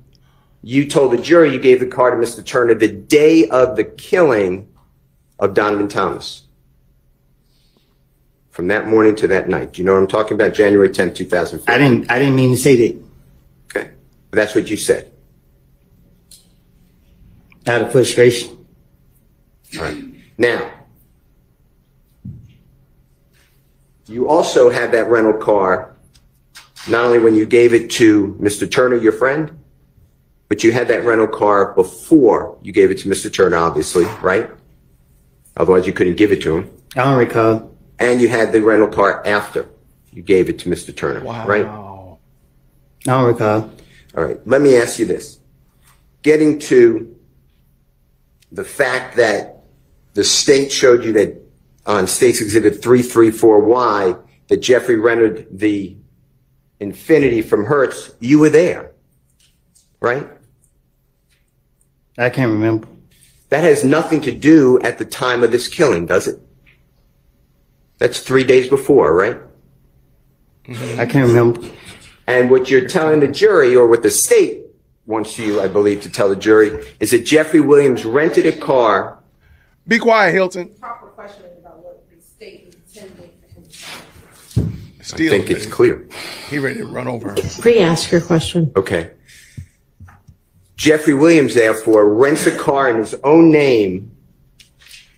Speaker 10: you told the jury you gave the car to Mr. Turner the day of the killing of Donovan Thomas. From that morning to that night. Do you know what I'm talking about? January 10th, 2015.
Speaker 1: I didn't I didn't mean to say that.
Speaker 10: Okay. But that's what you said.
Speaker 1: Out of frustration.
Speaker 10: All right. Now, you also had that rental car, not only when you gave it to Mr. Turner, your friend, but you had that rental car before you gave it to Mr. Turner, obviously, right? Otherwise, you couldn't give it to him.
Speaker 1: I don't recall.
Speaker 10: And you had the rental car after you gave it to Mr. Turner, right?
Speaker 4: Wow.
Speaker 1: I don't recall.
Speaker 10: All right, let me ask you this. Getting to the fact that the state showed you that on State's Exhibit 334Y that Jeffrey rented the Infiniti from Hertz, you were there, right?
Speaker 1: I can't remember.
Speaker 10: That has nothing to do at the time of this killing, does it? That's three days before, right? Mm-hmm.
Speaker 1: I can't remember.
Speaker 10: And what you're telling the jury, or what the state wants you, I believe, to tell the jury, is that Jeffrey Williams rented a car.
Speaker 4: Be quiet, Hylton.
Speaker 3: Proper question about what the state intended.
Speaker 10: I think it's clear.
Speaker 4: He ready to run over her.
Speaker 7: Re-ask your question.
Speaker 10: Okay. Jeffrey Williams, therefore, rents a car in his own name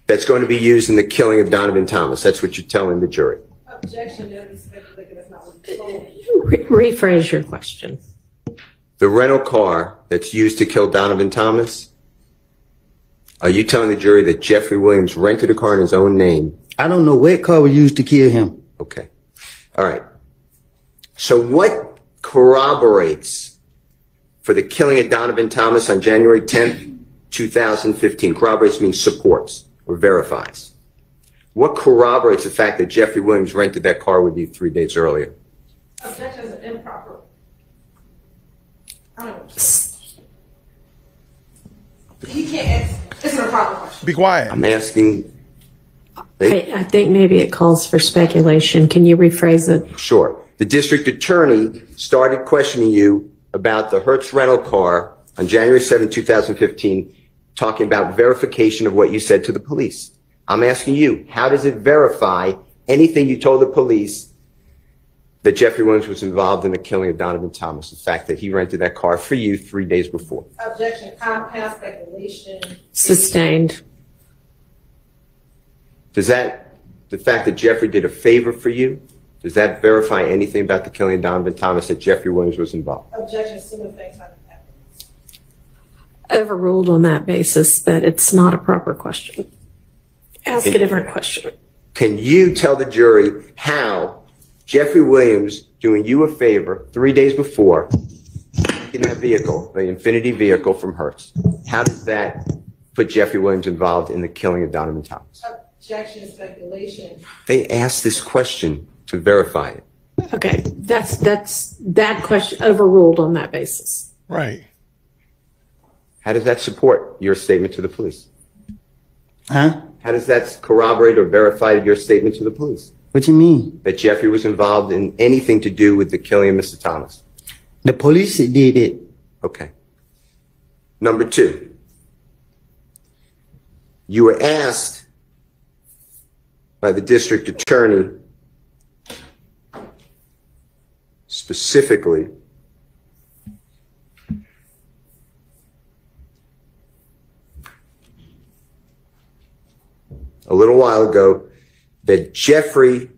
Speaker 10: that's going to be used in the killing of Donovan Thomas. That's what you're telling the jury.
Speaker 3: Objection, that is speculative, that's not what it's told.
Speaker 7: Re- rephrase your question.
Speaker 10: The rental car that's used to kill Donovan Thomas, Are you telling the jury that Jeffrey Williams rented a car in his own name?
Speaker 1: I don't know what car was used to kill him.
Speaker 10: Okay. All right. So what corroborates for the killing of Donovan Thomas on January 10th, 2015? Corroborates means supports or verifies. What corroborates the fact that Jeffrey Williams rented that car with you three days earlier?
Speaker 3: Objection is improper. I don't know. He can't answer. It's an improper question.
Speaker 4: Be quiet.
Speaker 10: I'm asking,
Speaker 7: I, I think maybe it calls for speculation. Can you rephrase it?
Speaker 10: sure. The district attorney started questioning you about the Hertz rental car on January 7, 2015, talking about verification of what you said to the police. I'm asking you, how does it verify anything you told the police that Jeffrey Williams was involved in the killing of Donovan Thomas? The fact that he rented that car for you three days before.
Speaker 3: Objection, compound speculation.
Speaker 7: Sustained.
Speaker 10: Does that, the fact that Jeffrey did a favor for you, does that verify anything about the killing of Donovan Thomas that Jeffrey Williams was involved?
Speaker 3: Objection, similar things like that.
Speaker 7: Overruled on that basis that it's not a proper question. Ask a different question.
Speaker 10: Can you tell the jury how Jeffrey Williams doing you a favor three days before in that vehicle, the Infiniti vehicle from Hertz, how does that put Jeffrey Williams involved in the killing of Donovan Thomas?
Speaker 3: Objection, speculation.
Speaker 10: They asked this question to verify it.
Speaker 7: Okay, that's, that's, that question overruled on that basis.
Speaker 4: Right.
Speaker 10: How does that support your statement to the police?
Speaker 1: Huh?
Speaker 10: How does that corroborate or verify your statement to the police?
Speaker 1: What do you mean?
Speaker 10: That Jeffrey was involved in anything to do with the killing of Mr. Thomas?
Speaker 1: The police did it.
Speaker 10: Okay. Number two, you were asked by the district attorney specifically a little while ago that Jeffrey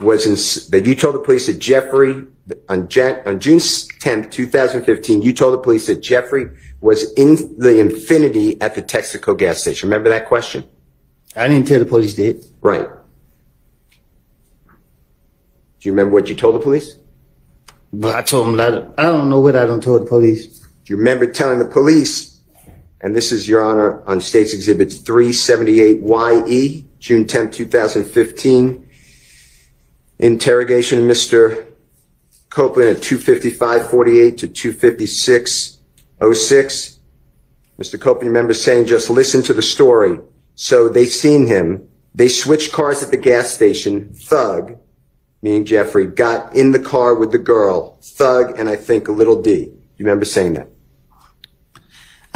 Speaker 10: was in, that you told the police that Jeffrey, on Jan, on June 10th, 2015, you told the police that Jeffrey was in the Infiniti at the Texaco gas station. Remember that question?
Speaker 1: I didn't tell the police that.
Speaker 10: Right. Do you remember what you told the police?
Speaker 1: But I told them that I don't know what I don't told the police.
Speaker 10: Do you remember telling the police, and this is your honor on States Exhibit 378YE, June 10th, 2015, interrogation of Mr. Copeland at 255.48 to 256.06. Mr. Copeland, remember saying, just listen to the story. So they seen him. They switched cars at the gas station. Thug, meaning Jeffrey, got in the car with the girl. Thug and I think a little D. You remember saying that?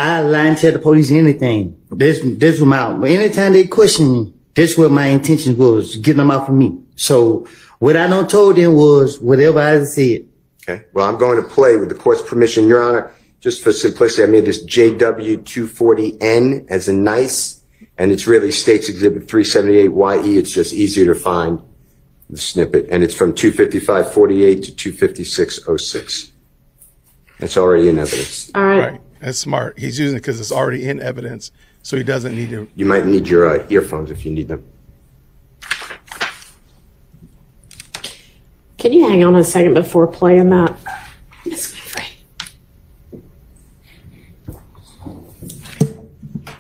Speaker 1: I lie and tell the police anything. This this was my anytime they question me, this what my intention was, getting them out from me. So what I don't told them was whatever I said.
Speaker 10: Okay. Well, I'm going to play with the court's permission, Your Honor. Just for simplicity, I made this JW240N as a nice, and it's really States Exhibit 378YE. It's just easier to find the snippet, and it's from 255.48 to 256.06. It's already in evidence.
Speaker 7: All right.
Speaker 4: Right. That's smart. He's using it because it's already in evidence, so he doesn't need to.
Speaker 10: You might need your uh, earphones if you need them.
Speaker 7: Can you hang on a second before playing that? Yes.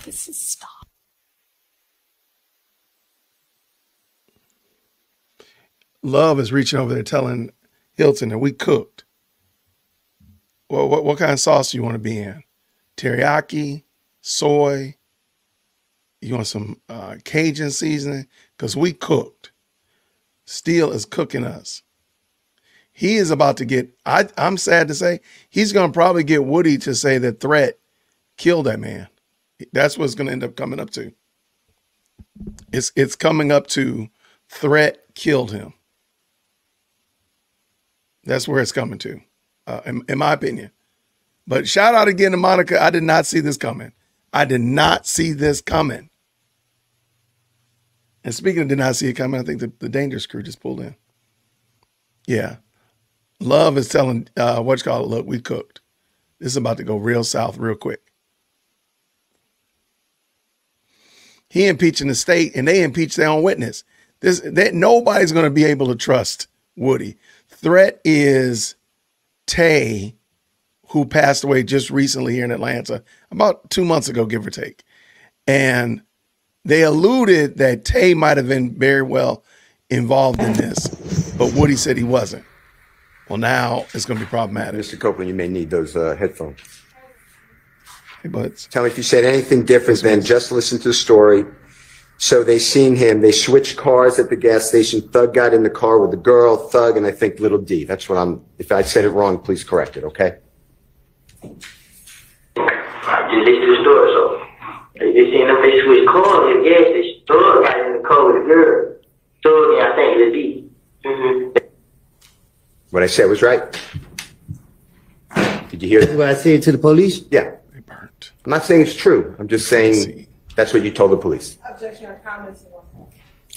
Speaker 7: This is stop.
Speaker 4: Love is reaching over there telling Hylton that we cooked. Well, what, what kind of sauce do you want to be in? Teriyaki, soy. You want some uh, Cajun seasoning? Because we cooked. Steel is cooking us. He is about to get, I, I'm sad to say, he's going to probably get Woody to say that Threat killed that man. That's what's going to end up coming up to. It's, it's coming up to Threat killed him. That's where it's coming to, uh, in, in my opinion. But shout out again to Monica. I did not see this coming. I did not see this coming. And speaking of did not see it coming, I think the, the Dangerous crew just pulled in. Yeah. Love is telling uh what you call it, look, we cooked. This is about to go real south real quick. He impeaching the state, and they impeach their own witness. This that nobody's going to be able to trust Woody. Threat is Tay, who passed away just recently here in Atlanta, about two months ago, give or take. And they alluded that Tay might have been very well involved in this, but Woody said he wasn't. Well, now it's going to be problematic.
Speaker 10: Mr. Copeland, you may need those uh, headphones.
Speaker 4: Hey, buds.
Speaker 10: Tell me if you said anything different than just listen to the story. So they seen him. They switched cars at the gas station. Thug got in the car with the girl, Thug, and I think Little D. That's what I'm. If I said it wrong, please correct it. Okay.
Speaker 11: I just listened to the story, so they just seen them they switch cars at the gas station. Thug got in the car with the girl. Thug and I think Lil D. Mm-hmm.
Speaker 10: What I said was right. Did you hear
Speaker 1: That's what I said to the police.
Speaker 10: Yeah.
Speaker 4: They burnt.
Speaker 10: I'm not saying it's true. I'm just saying that's what you told the police.
Speaker 3: Objection or comments?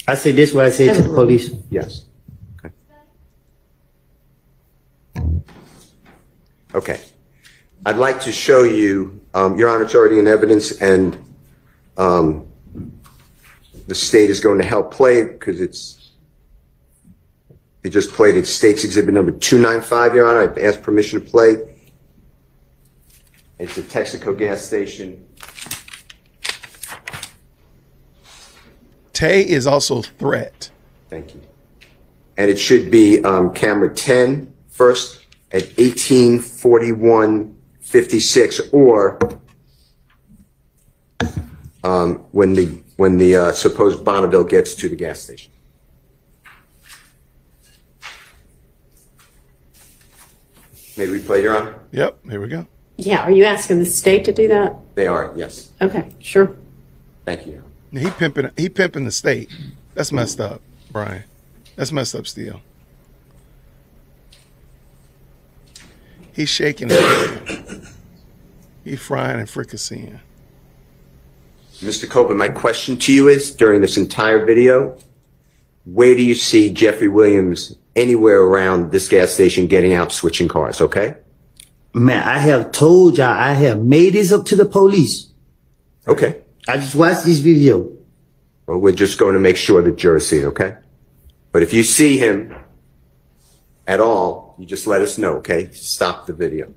Speaker 1: I said this what I said to the police.
Speaker 10: Yes. Okay. Okay. I'd like to show you, um, Your Honor, it's already in evidence and, um, the state is going to help play it because it's, they just played it, State's Exhibit Number 295, Your Honor. I've asked permission to play. It's a Texaco gas station.
Speaker 4: Tay is also threat.
Speaker 10: Thank you. And it should be um, camera 10 first at 184156 or um, when the when the uh, supposed Bonneville gets to the gas station. May we play, Your Honor?
Speaker 4: Yep, here we go.
Speaker 7: Yeah, are you asking the state to do that?
Speaker 10: They are, yes.
Speaker 7: Okay, sure.
Speaker 10: Thank you.
Speaker 4: He pimping he pimping the state. That's messed up, Brian. That's messed up still. He's shaking it. He's frying and fricasseeing.
Speaker 10: Mr. Copeland, my question to you is, during this entire video, where do you see Jeffrey Williams anywhere around this gas station getting out, switching cars, okay?
Speaker 1: Man, I have told y'all I have made this up to the police.
Speaker 10: Okay.
Speaker 1: I just watched this video.
Speaker 10: Well, we're just going to make sure the jurors see it, okay? But if you see him at all, you just let us know, okay? Stop the video.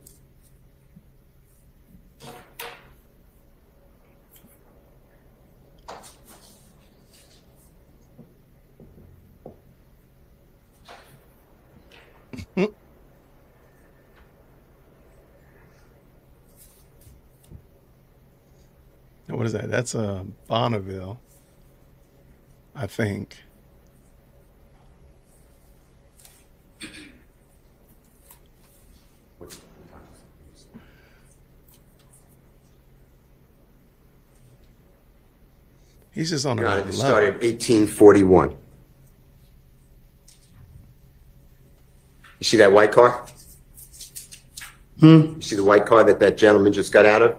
Speaker 4: What is that? That's uh, Bonneville, I think. He's just on
Speaker 10: Your Honor,
Speaker 4: a level.
Speaker 10: started 1841. You see that white car?
Speaker 1: Hmm.
Speaker 10: You see the white car that that gentleman just got out of?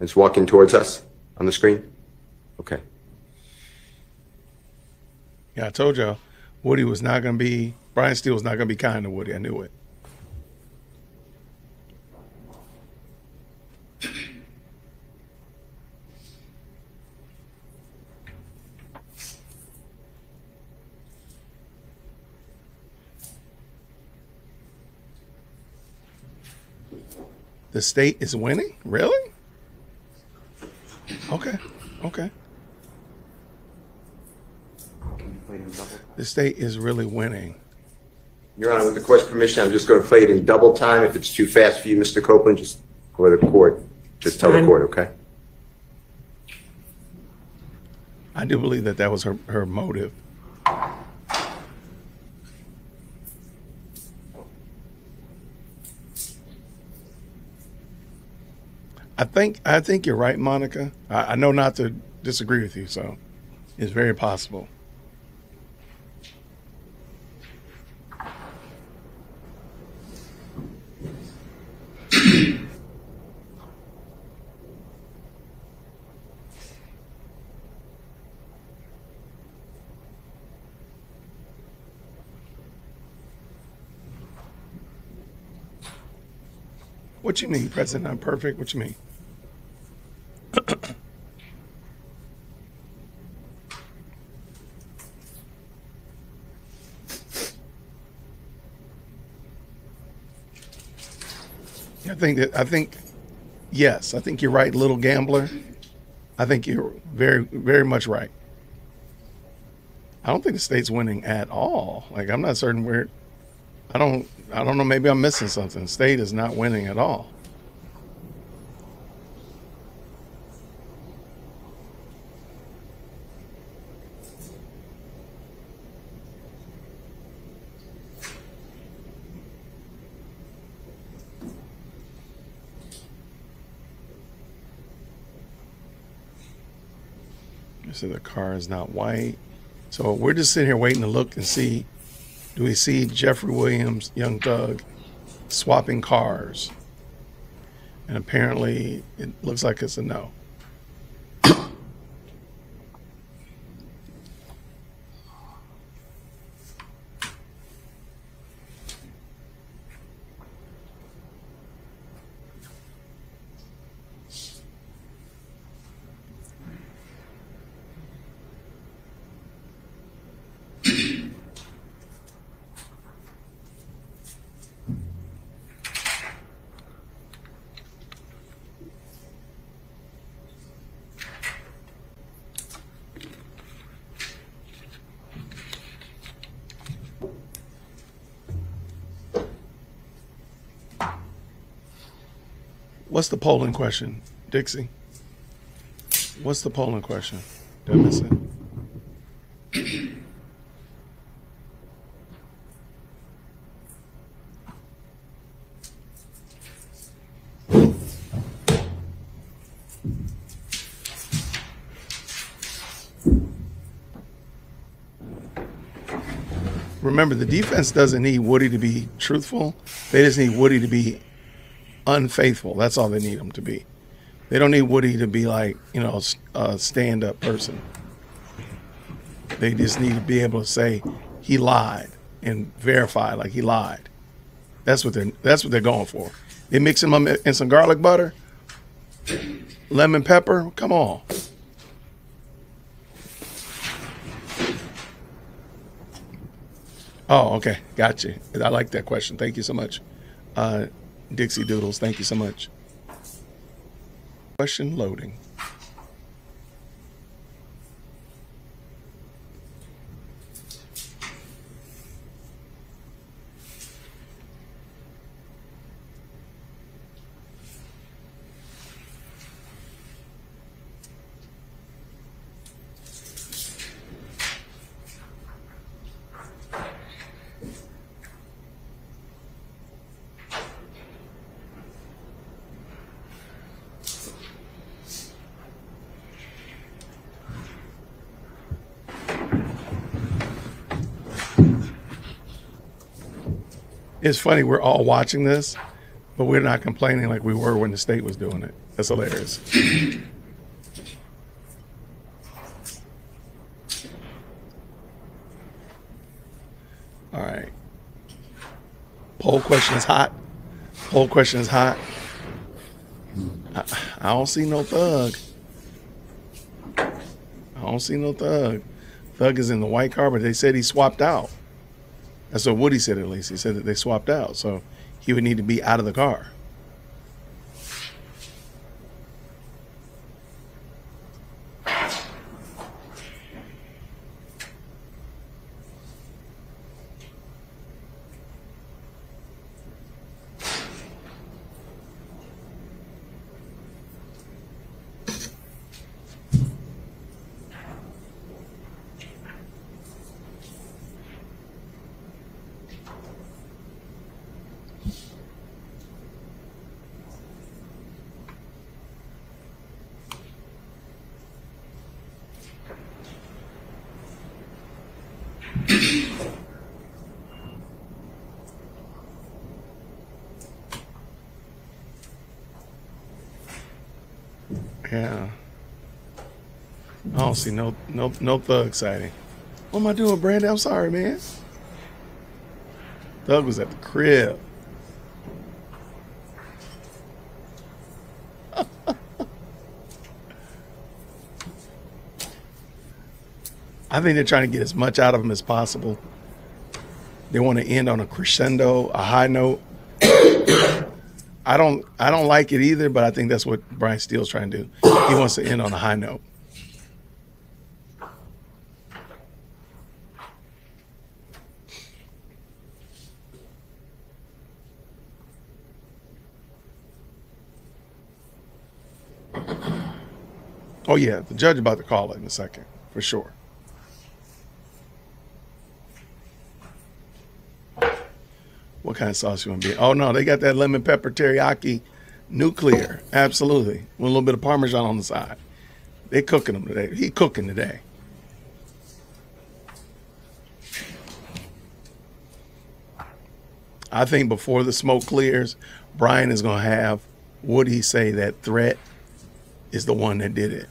Speaker 10: It's walking towards us on the screen? Okay.
Speaker 4: Yeah, I told y'all, Woody was not going to be. Brian Steel was not going to be kind to Woody. I knew it. The state is winning? Really? Okay. Okay. The state is really winning.
Speaker 10: Your Honor, with the court's permission, I'm just going to play it in double time. If it's too fast for you, Mr. Copeland, just go to the court. Just tell the court, okay?
Speaker 4: I do believe that that was her, her motive. I think I think you're right, Monica. I, I know not to disagree with you, so it's very possible. What you mean, President? I'm perfect. What you mean? Think that I think yes, I think you're right, little gambler. I think you're very very much right. I don't think the state's winning at all. Like I'm not certain where I don't I don't know, maybe I'm missing something. State is not winning at all. So the car is not white. So we're just sitting here waiting to look and see do we see Jeffrey Williams, Young Thug, swapping cars? And apparently it looks like it's a no. What's the polling question, Dixie? What's the polling question? Did I miss it? Remember, the defense doesn't need Woody to be truthful. They just need Woody to be unfaithful. That's all they need him to be. They don't need Woody to be like, you know, a stand up person. They just need to be able to say he lied and verify like he lied. That's what they're that's what they're going for. They mix him up in some garlic butter, lemon pepper. Come on. Oh, okay. Gotcha. I like that question. Thank you so much. Uh, Dixie Doodles, thank you so much. Question loading. It's funny, we're all watching this, but we're not complaining like we were when the state was doing it. That's hilarious. All right. Poll question is hot. Poll question is hot. I, I don't see no thug. I don't see no thug. Thug is in the white car, but they said he swapped out. That's what Woody said at least. He said that they swapped out. So he would need to be out of the car. Yeah. I don't see no no thug sighting. What am I doing, Brandon? I'm sorry, man. Thug was at the crib. I think they're trying to get as much out of him as possible. They want to end on a crescendo, a high note. I don't I don't like it either, but I think that's what Brian Steel's trying to do. He wants to end on a high note. Yeah, the judge about to call it in a second, for sure. What kind of sauce you want to be? Oh no, they got that lemon pepper teriyaki nuclear. Absolutely. With a little bit of parmesan on the side. They cooking them today. He cooking today. I think before the smoke clears, Brian is gonna have Woody say that threat is the one that did it.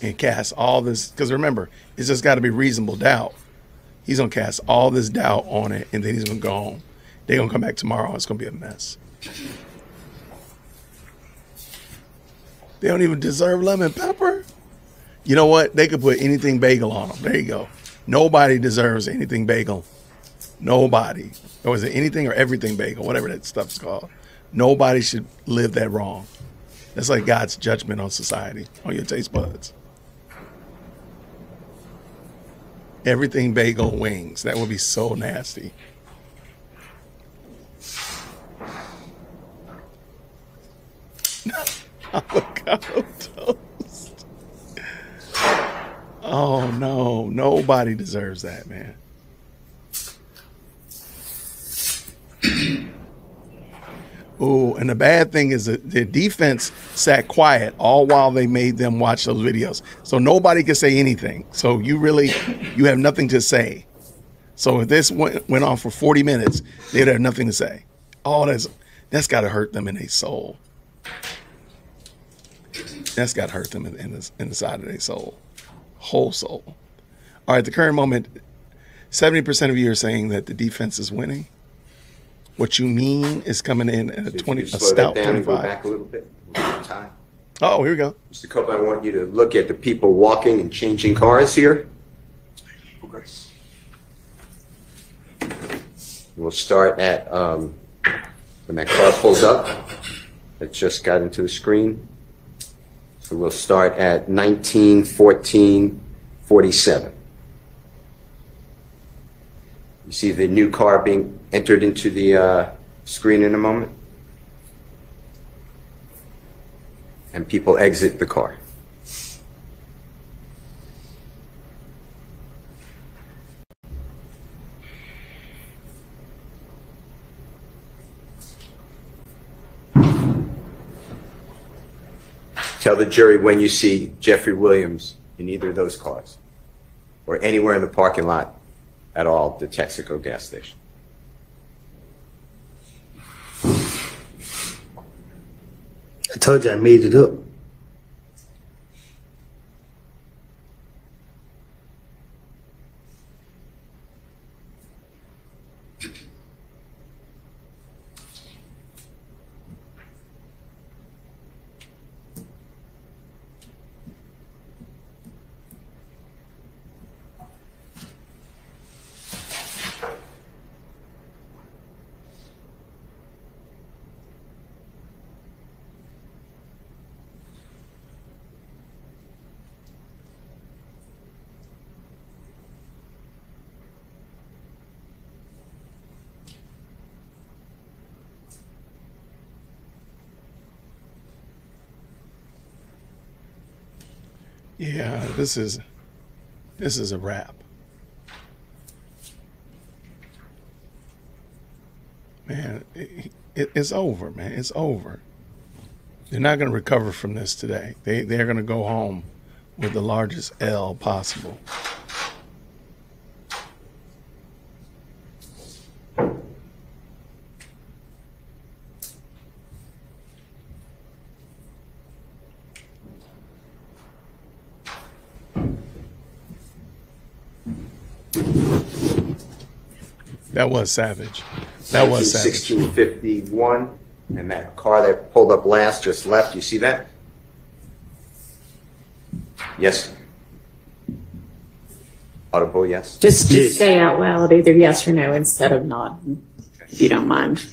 Speaker 4: And cast all this because remember, it's just gotta be reasonable doubt. He's gonna cast all this doubt on it and then he's gonna go home. They're gonna come back tomorrow, it's gonna be a mess. They don't even deserve lemon pepper. You know what? They could put anything bagel on them. There you go. Nobody deserves anything bagel. Nobody. Or is it anything or everything bagel, whatever that stuff's called. Nobody should live that wrong. That's like God's judgment on society, on your taste buds. Everything bagel wings. That would be so nasty. Avocado toast. Oh no, nobody deserves that, man. Oh, and the bad thing is that the defense sat quiet all while they made them watch those videos. So nobody could say anything. So you really, you have nothing to say. So if this went, went on for 40 minutes, they'd have nothing to say. Oh, that's, that's got to hurt them in their soul. That's got to hurt them in, in, the, in the side of their soul, whole soul. All right, the current moment, 70% of you are saying that the defense is winning. What you mean is coming in at a 20, a
Speaker 10: Slow that
Speaker 4: stout
Speaker 10: down and go
Speaker 4: 25.
Speaker 10: back a little bit. Time.
Speaker 4: Oh, here we go.
Speaker 10: Mr. Cope, I want you to look at the people walking and changing cars here. We'll start at, um, when that car pulls up, it just got into the screen. So we'll start at nineteen fourteen forty-seven. You see the new car being entered into the, uh, screen in a moment? And people exit the car. Tell the jury when you see Jeffrey Williams in either of those cars or anywhere in the parking lot at all, the Texaco gas station.
Speaker 1: I told you I made it up.
Speaker 4: Yeah, this is this is a wrap. Man, it, it, it's over, man. It's over. They're not going to recover from this today. They they're going to go home with the largest L possible. That was savage. That was savage.
Speaker 10: 1651, and that car that pulled up last just left. You see that? Yes. Audible, yes.
Speaker 7: Just, just say out loud either yes or no instead of not, if you don't mind.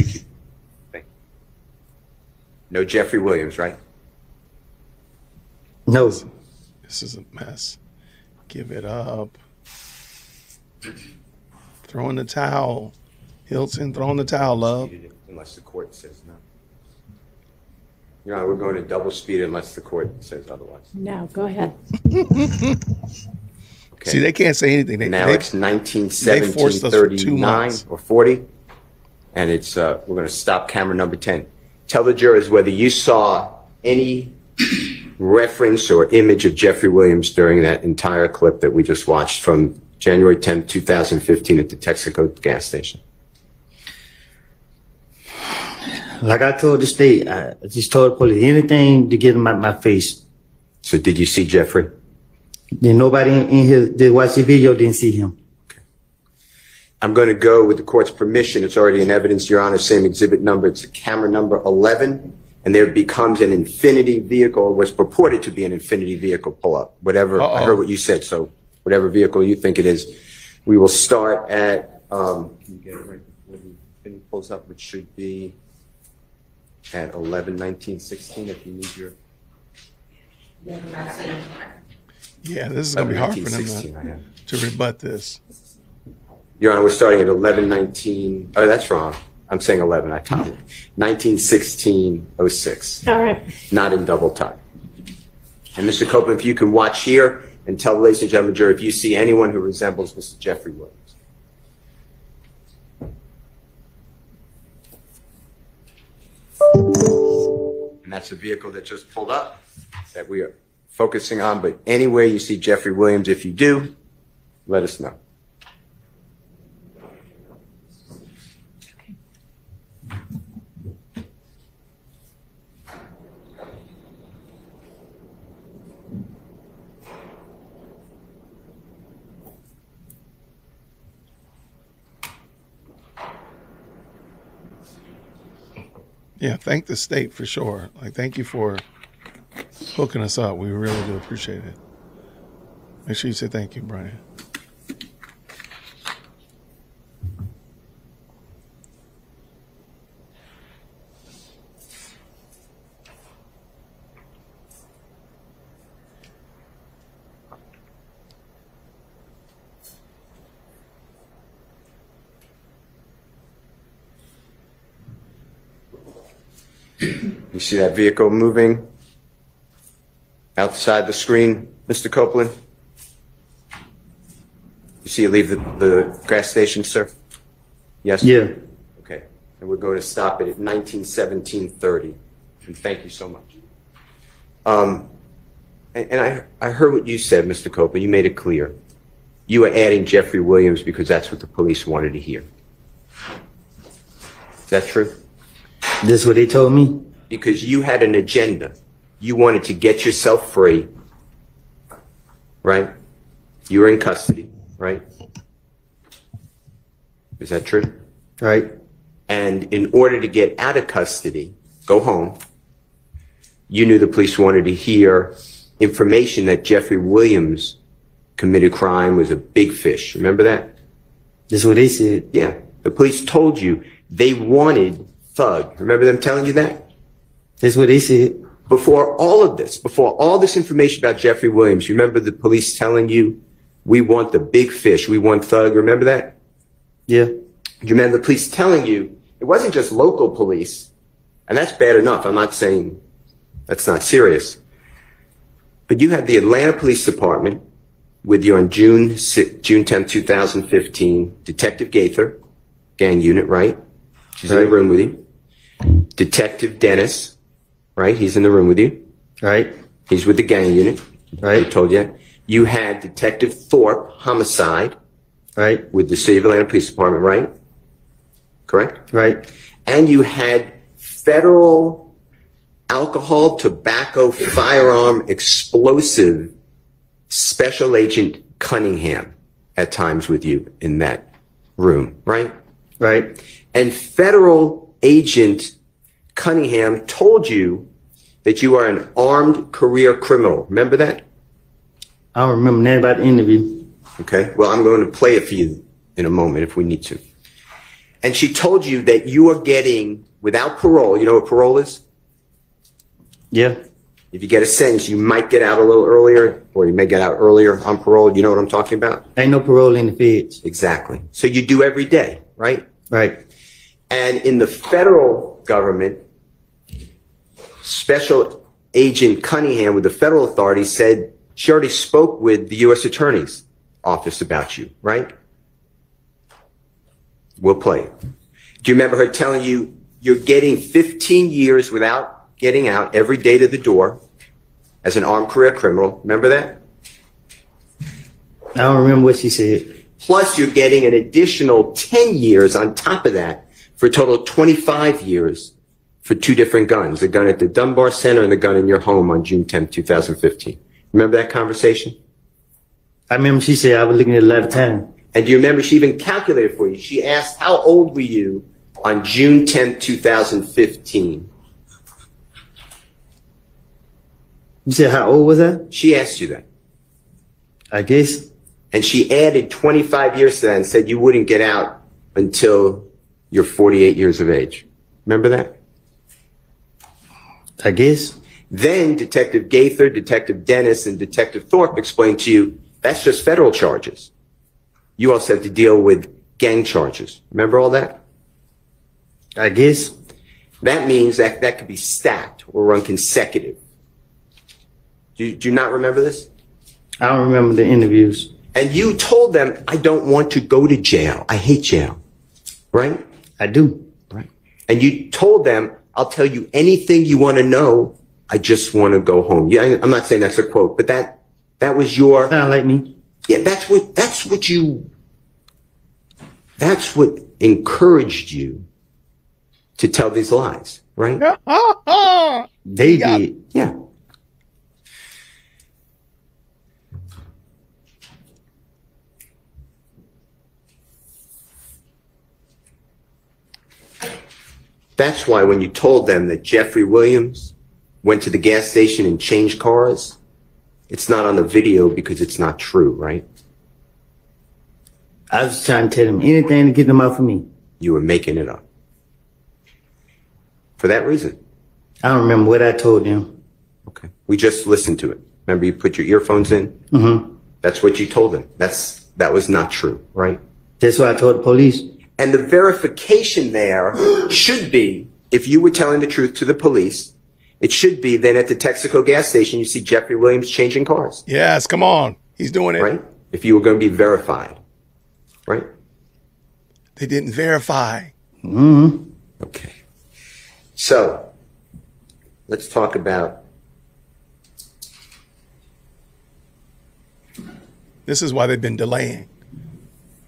Speaker 10: No Jeffrey Williams, right?
Speaker 1: No.
Speaker 4: This is a mess. Give it up. Throw in the towel. Hylton, throw in the towel, love.
Speaker 10: Unless the court says no. Your Honor, we're going to double speed unless the court says otherwise.
Speaker 7: No, go ahead.
Speaker 10: Okay.
Speaker 4: See, they can't say anything. They,
Speaker 10: Now
Speaker 4: they-
Speaker 10: it's 19,
Speaker 4: they forced us for two
Speaker 10: 39
Speaker 4: months.
Speaker 10: or 40. And it's, uh, we're going to stop camera number 10. Tell the jurors whether you saw any reference or image of Jeffrey Williams during that entire clip that we just watched from January 10, 2015 at the Texaco gas station.
Speaker 1: Like I told the state, I just told the police anything to get him out my face.
Speaker 10: So did you see Jeffrey?
Speaker 1: Then nobody in in here that watched the video didn't see him. Okay.
Speaker 10: I'm going to go with the court's permission. It's already in evidence, Your Honor, same exhibit number. It's a camera number 11. And there becomes an Infiniti vehicle, was purported to be an Infiniti vehicle pull-up, whatever, I
Speaker 4: Uh-oh.
Speaker 10: heard what you said, so whatever vehicle you think it is. We will start at, um, can you get it right before the Infiniti pulls up, which should be at 11, 19, 16, if you need your.
Speaker 4: Yeah, this is going to be hard for them
Speaker 10: 1916, I
Speaker 4: to,
Speaker 10: have.
Speaker 4: to rebut this.
Speaker 10: Your Honor, we're starting at 11, 19, oh, that's wrong. I'm saying 11, I counted. 19, 16, 06.
Speaker 7: All right.
Speaker 10: not in double time. And Mr. Copeland, if you can watch here and tell the ladies and gentlemen jury if you see anyone who resembles Mr. Jeffrey Williams. And that's the vehicle that just pulled up that we are focusing on. But anywhere you see Jeffrey Williams, if you do, let us know.
Speaker 4: Yeah, thank the state for sure. Like, thank you for hooking us up. We really do appreciate it. Make sure you say thank you, Brian.
Speaker 10: You see that vehicle moving outside the screen, Mr. Copeland? You see it leave the, the gas station, sir? Yes?
Speaker 1: Yeah.
Speaker 10: Okay, and we're going to stop it at 191730. And thank you so much. Um, and, and I, I heard what you said, Mr. Copeland. You made it clear. You were adding Jeffrey Williams because that's what the police wanted to hear. Is that true?
Speaker 1: This is what they told me.
Speaker 10: Because you had an agenda. You wanted to get yourself free, right? You were in custody, right? Is that true?
Speaker 1: Right.
Speaker 10: And in order to get out of custody, go home, you knew the police wanted to hear information that Jeffrey Williams committed crime was a big fish. Remember that?
Speaker 1: This is what they said.
Speaker 10: Yeah. The police told you they wanted Thug. Remember them telling you that?
Speaker 1: This is what they said.
Speaker 10: Before all of this, before all this information about Jeffrey Williams, you remember the police telling you, we want the big fish, we want Thug. Remember that?
Speaker 1: Yeah.
Speaker 10: You remember the police telling you it wasn't just local police, and that's bad enough. I'm not saying that's not serious. But you had the Atlanta Police Department with you on June si- June 10, 2015, Detective Gaither, gang unit, right? She's in the room with you. Detective Dennis, right? He's in the room with you.
Speaker 1: Right.
Speaker 10: He's with the gang unit.
Speaker 1: Right.
Speaker 10: I told you. You had Detective Thorpe, homicide,
Speaker 1: Right.
Speaker 10: with the City of Atlanta Police Department, right? Correct?
Speaker 1: Right.
Speaker 10: And you had federal alcohol, tobacco, firearm, explosive special agent Cunningham at times with you in that room, right?
Speaker 1: Right.
Speaker 10: And federal agent Cunningham told you that you are an armed career criminal. Remember that?
Speaker 1: I don't remember nothing about the interview.
Speaker 10: Okay. Well, I'm going to play it for you in a moment if we need to. And she told you that you are getting, without parole, you know what parole is?
Speaker 1: Yeah.
Speaker 10: If you get a sentence, you might get out a little earlier, or you may get out earlier on parole. You know what I'm talking about?
Speaker 1: Ain't no parole in the feds.
Speaker 10: Exactly. So you do every day, right?
Speaker 1: Right.
Speaker 10: And in the federal government, Special Agent Cunningham with the federal authorities said she already spoke with the U.S. Attorney's office about you, right? We'll play. Do you remember her telling you you're getting 15 years without getting out every day to the door as an armed career criminal? Remember that?
Speaker 1: I don't remember what she said.
Speaker 10: Plus, you're getting an additional 10 years on top of that for a total of 25 years for two different guns, the gun at the Dunbar Center and the gun in your home on June 10, 2015. Remember that conversation?
Speaker 1: I remember she said I was looking at a lifetime.
Speaker 10: And do you remember she even calculated for you? She asked, how old were you on June 10, 2015?
Speaker 1: You said how old was I?
Speaker 10: She asked you that.
Speaker 1: I guess.
Speaker 10: And she added 25 years to that and said you wouldn't get out until you're 48 years of age. Remember that?
Speaker 1: I guess.
Speaker 10: Then Detective Gaither, Detective Dennis, and Detective Thorpe explained to you that's just federal charges. You also have to deal with gang charges. Remember all that?
Speaker 1: I guess.
Speaker 10: That means that that could be stacked or run consecutive. Do you, do you not remember this?
Speaker 1: I don't remember the interviews.
Speaker 10: And you told them, I don't want to go to jail. I hate jail. Right?
Speaker 1: I do.
Speaker 10: Right. And you told them, I'll tell you anything you want to know. I just want to go home. Yeah, I'm not saying that's a quote, but that that was your
Speaker 1: Sound like me.
Speaker 10: Yeah, that's what that's what you that's what encouraged you to tell these lies, right?
Speaker 1: They did.
Speaker 10: Yeah. That's why when you told them that Jeffrey Williams went to the gas station and changed cars, it's not on the video because it's not true, right?
Speaker 1: I was trying to tell them anything to get them out for me.
Speaker 10: You were making it up. For that reason.
Speaker 1: I don't remember what I told them.
Speaker 10: Okay. We just listened to it. Remember you put your earphones in?
Speaker 1: Mm-hmm.
Speaker 10: That's what you told them. That's that was not true, right?
Speaker 1: That's what I told the police.
Speaker 10: And the verification there should be, if you were telling the truth to the police, it should be then at the Texaco gas station you see Jeffrey Williams changing cars,
Speaker 4: Yes, come on. He's doing it.
Speaker 10: right? If you were going to be verified, right?
Speaker 4: They didn't verify.
Speaker 1: Mm-hmm.
Speaker 10: Okay. So, let's talk about
Speaker 4: This is why they've been delaying.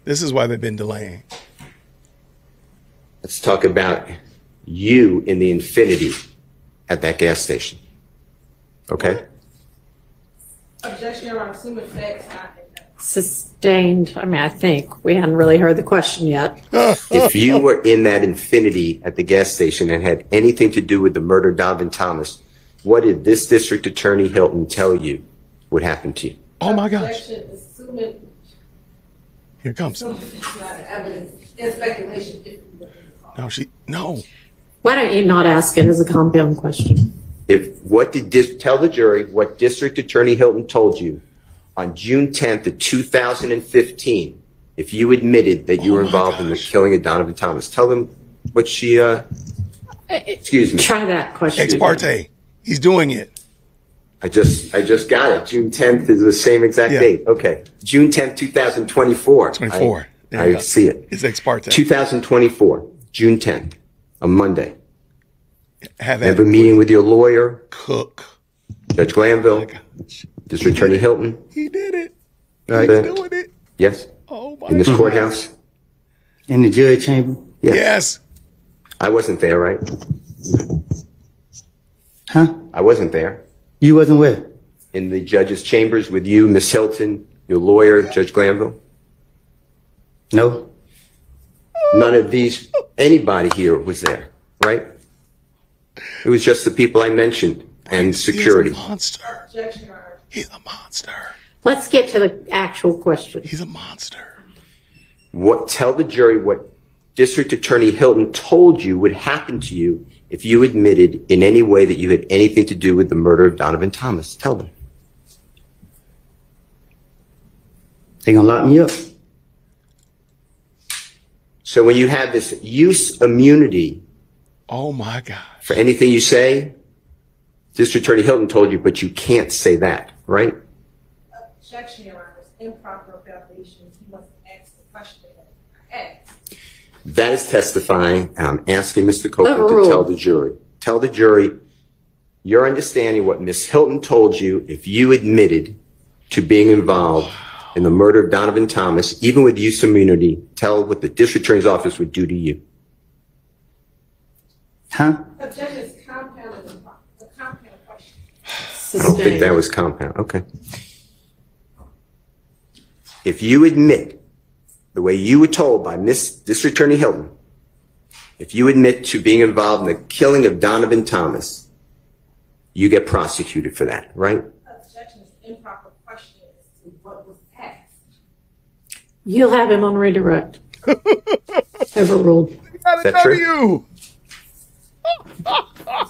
Speaker 4: This is why they've been delaying.
Speaker 10: Let's talk about you in the Infiniti at that gas station. Okay?
Speaker 3: Objection, Your Honor, assuming facts not
Speaker 7: Sustained. I mean, I think we hadn't really heard the question yet.
Speaker 10: if you were in that Infiniti at the gas station and had anything to do with the murder of Donovan Thomas, what did this district attorney Hylton tell you would happen to you?
Speaker 4: Oh my gosh.
Speaker 3: Objection, assuming
Speaker 4: Here it comes.
Speaker 3: something is not evidence, it's speculation.
Speaker 4: No, she no.
Speaker 7: Why don't you not ask it as a compound question?
Speaker 10: If what did dis- tell the jury what District Attorney Hylton told you on June 10th of 2015? If you admitted that you were involved in the killing of Donovan Thomas, tell them what she. Uh, excuse me.
Speaker 7: Try that question.
Speaker 4: Ex parte. He's doing it.
Speaker 10: I just I just got it. June 10th is the same exact
Speaker 4: Yeah.
Speaker 10: date. Okay, June 10th, 2024.
Speaker 4: 24.
Speaker 10: I,
Speaker 4: There
Speaker 10: I
Speaker 4: go.
Speaker 10: see it.
Speaker 4: It's ex parte.
Speaker 10: 2024, June 10th, a Monday.
Speaker 4: Have
Speaker 10: Have a meeting with your lawyer,
Speaker 4: cook.
Speaker 10: Judge Glanville, District Attorney Hylton.
Speaker 4: He did it.
Speaker 10: Right.
Speaker 4: He's doing it.
Speaker 10: Yes,
Speaker 4: Oh my
Speaker 10: in this
Speaker 4: God.
Speaker 10: courthouse.
Speaker 1: In the jury chamber.
Speaker 10: Yes.
Speaker 4: Yes.
Speaker 10: I wasn't there, right?
Speaker 1: Huh?
Speaker 10: I wasn't there.
Speaker 1: You wasn't where?
Speaker 10: In the judge's chambers with you, Miss Hylton, your lawyer, Judge Glanville.
Speaker 1: No.
Speaker 10: None of these, anybody here was there, right? It was just the people I mentioned and security.
Speaker 4: He's a monster.
Speaker 3: Objection, Your Honor.
Speaker 4: He's a monster.
Speaker 7: Let's get to the actual question.
Speaker 4: He's a monster.
Speaker 10: What, tell the jury what District Attorney Hylton told you would happen to you if you admitted in any way that you had anything to do with the murder of Donovan Thomas? Tell them.
Speaker 1: They're gonna lock me up.
Speaker 10: So when you have this use immunity
Speaker 4: Oh my God.
Speaker 10: for anything you say, District Attorney Hylton told you, but you can't say that, right?
Speaker 3: Objection, Your Honor, improper foundation. He must ask the question that
Speaker 10: That is testifying. I'm asking Mr. Copeland to tell the jury. Tell the jury your understanding what Ms. Hylton told you if you admitted to being involved in the murder of Donovan Thomas, even with use immunity. Tell what the district attorney's office would do to you.
Speaker 1: Huh?
Speaker 3: Objection is compounded, the compound question.
Speaker 10: I don't think that was compound. Okay. If you admit the way you were told by Miss District Attorney Hylton, if you admit to being involved in the killing of Donovan Thomas, you get prosecuted for that, right?
Speaker 3: Objection is improper question as to what was asked.
Speaker 7: You'll have him on redirect. Overruled.
Speaker 10: Is that true?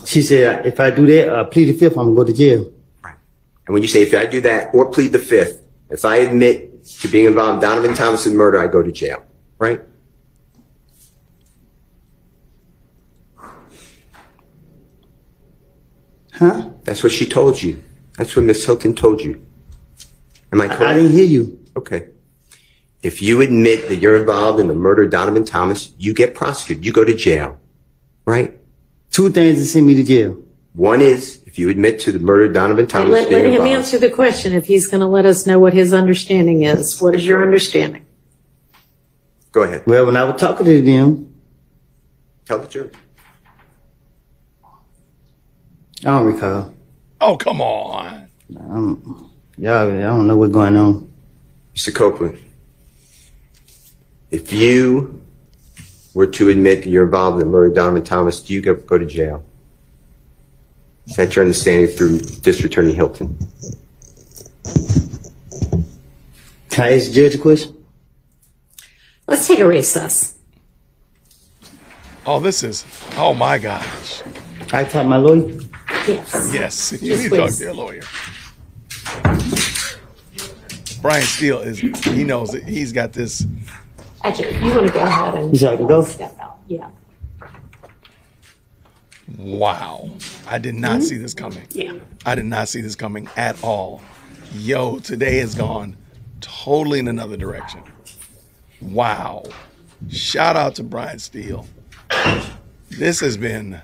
Speaker 1: She said, if I do that, uh, plead the fifth, I'm gonna go to jail.
Speaker 10: And when you say, if I do that or plead the fifth, if I admit to being involved in Donovan Thomas's murder, I go to jail, right?
Speaker 1: Huh?
Speaker 10: That's what she told you. That's what Miss Hylton told you. Am I correct?
Speaker 1: I didn't hear you.
Speaker 10: Okay. If you admit that you're involved in the murder of Donovan Thomas, you get prosecuted. You go to jail, right?
Speaker 1: Two things that send me to jail.
Speaker 10: One is if you admit to the murder of Donovan Thomas,
Speaker 7: Let, let him
Speaker 10: involved.
Speaker 7: answer the question if he's going to let us know what his understanding is. What is your understanding?
Speaker 10: Go ahead.
Speaker 1: Well, when I was talking to them,
Speaker 10: Tell the truth.
Speaker 1: I don't recall.
Speaker 4: Oh, come on.
Speaker 1: I'm, y'all, I don't know what's going on.
Speaker 10: Mr. Copeland, if you were to admit that you're involved in the murder of Donovan Thomas, do you go, go to jail? Is that your understanding through District Attorney Hylton?
Speaker 1: Can I ask the judge a question?
Speaker 7: Let's take a recess.
Speaker 4: Oh, this is, oh my gosh.
Speaker 1: I talk to my lawyer.
Speaker 7: Yes.
Speaker 4: Yes, you
Speaker 7: Yes,
Speaker 4: need to talk to your lawyer. Brian Steel is, he knows that he's got this.
Speaker 7: Actually, you want to go ahead and
Speaker 1: You said go?
Speaker 7: step out. Yeah.
Speaker 4: Wow. I did not mm-hmm. see this coming.
Speaker 7: Yeah.
Speaker 4: I did not see this coming at all. Yo, today has gone totally in another direction. Wow. Shout out to Brian Steel. This has been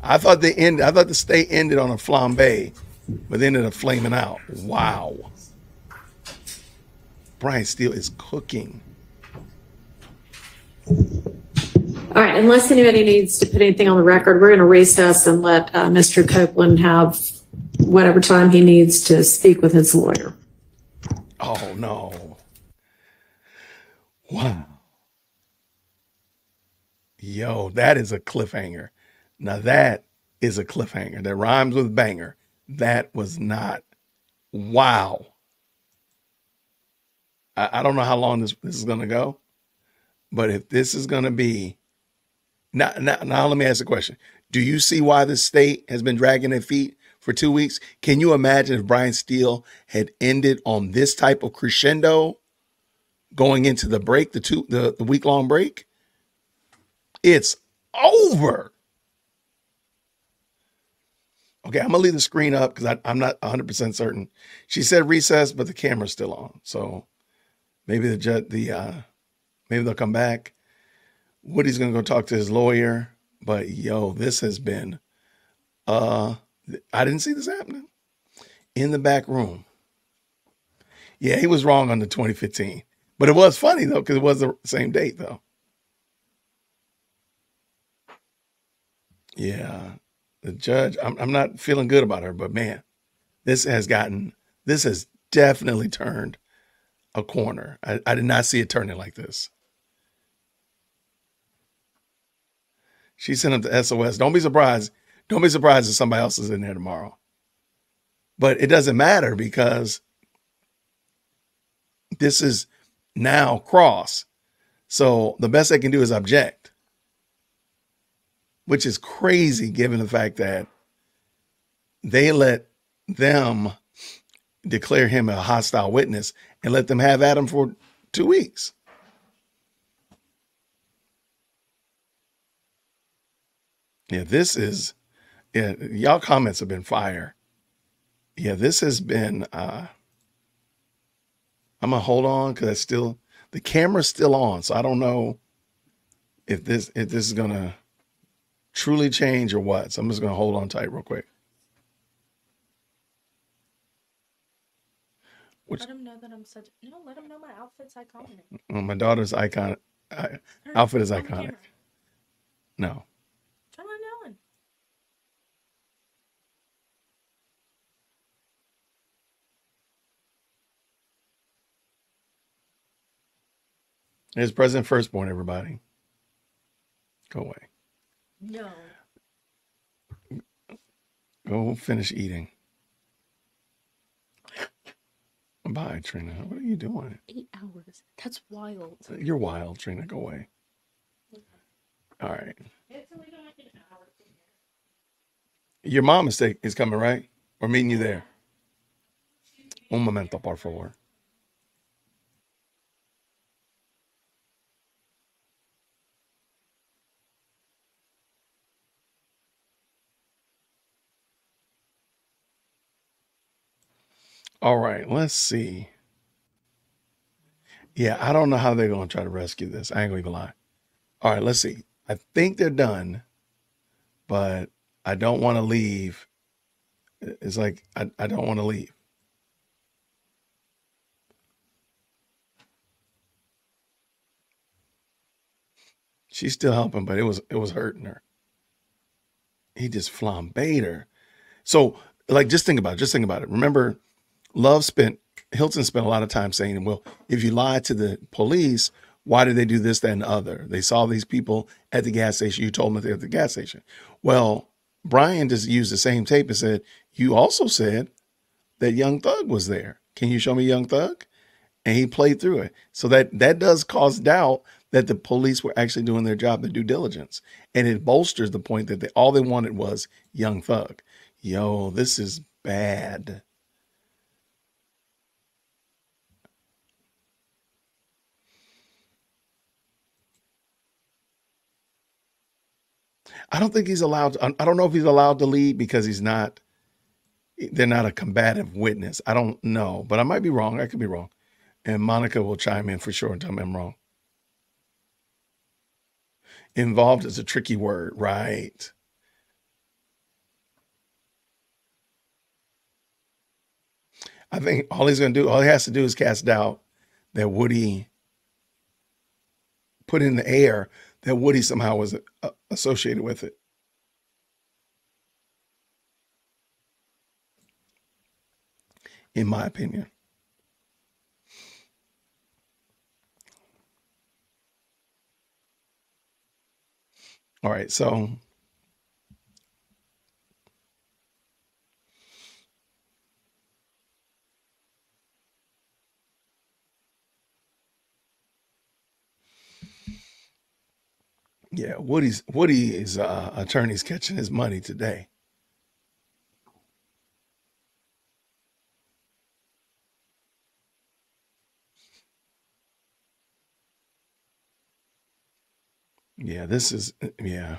Speaker 4: I thought the end I thought the state ended on a flambe, but they ended up flaming out. Wow. Brian Steel is cooking.
Speaker 7: All right. Unless anybody needs to put anything on the record, we're going to recess and let uh, Mr. Copeland have whatever time he needs to speak with his lawyer.
Speaker 4: Oh no. Wow. Yo, that is a cliffhanger. Now that is a cliffhanger that rhymes with banger. That was not. Wow. I, I don't know how long this, this is gonna go, but if this is gonna be now, now, now let me ask a question. Do you see why the state has been dragging their feet for two weeks? Can you imagine if Brian Steel had ended on this type of crescendo going into the break, the two the, the week long break? It's over. Okay, I'm gonna leave the screen up because I'm not 100 percent certain. She said recess, but the camera's still on, so maybe the the uh, maybe they'll come back. Woody's gonna go talk to his lawyer, but yo, this has been. Uh, I didn't see this happening in the back room. Yeah, he was wrong on the 2015, but it was funny though because it was the same date though. Yeah, the judge. I'm I'm not feeling good about her, but man, this has gotten this has definitely turned a corner. I, I did not see it turning like this. She sent him to SOS. Don't be surprised. Don't be surprised if somebody else is in there tomorrow. But it doesn't matter because this is now cross. So the best they can do is object, which is crazy given the fact that they let them declare him a hostile witness and let them have Adam for two weeks. Yeah, this is yeah, y'all comments have been fire. Yeah, this has been uh I'm gonna hold on because it's still the camera's still on, so I don't know if this if this is gonna truly change or what. So I'm just gonna hold on tight real quick. Which-
Speaker 12: let him know that I'm such. No, let him know my outfit's iconic.
Speaker 4: My daughter's icon I, outfit is iconic. No.
Speaker 12: Try not knowing.
Speaker 4: It's President Firstborn, everybody. Go away.
Speaker 12: No.
Speaker 4: Go finish eating. Bye, Trina. What are you doing?
Speaker 12: Eight hours. That's wild.
Speaker 4: You're wild, Trina. Go away. All right. Your mom is, is coming, right? We're meeting you there. Un momento, por favor. All right, let's see. Yeah, I don't know how they're going to try to rescue this. I ain't going to lie. All right, let's see. I think they're done, but I don't want to leave. It's like I, I don't want to leave. She's still helping, but it was it was hurting her. He just flambéed her. So, like, just think about it. Just think about it. Remember, Love spent Hylton spent a lot of time saying, "Well, if you lied to the police, why did they do this, that, and the other? They saw these people at the gas station. You told them they're at the gas station." Well, Brian just used the same tape and said, "You also said that Young Thug was there. Can you show me Young Thug?" And he played through it. So that that does cause doubt that the police were actually doing their job, the due diligence, and it bolsters the point that they all they wanted was Young Thug. Yo, this is bad. I don't think he's allowed. To, I don't know if he's allowed to lead because he's not. They're not a combative witness. I don't know, but I might be wrong. I could be wrong, and Monica will chime in for sure and tell me I'm wrong. Involved is a tricky word, right? I think all he's going to do, all he has to do is cast doubt that Woody put in the air that Woody somehow was associated with it. In my opinion. All right, so Yeah, Woody's Woody's uh, attorney's catching his money today. Yeah, this is yeah.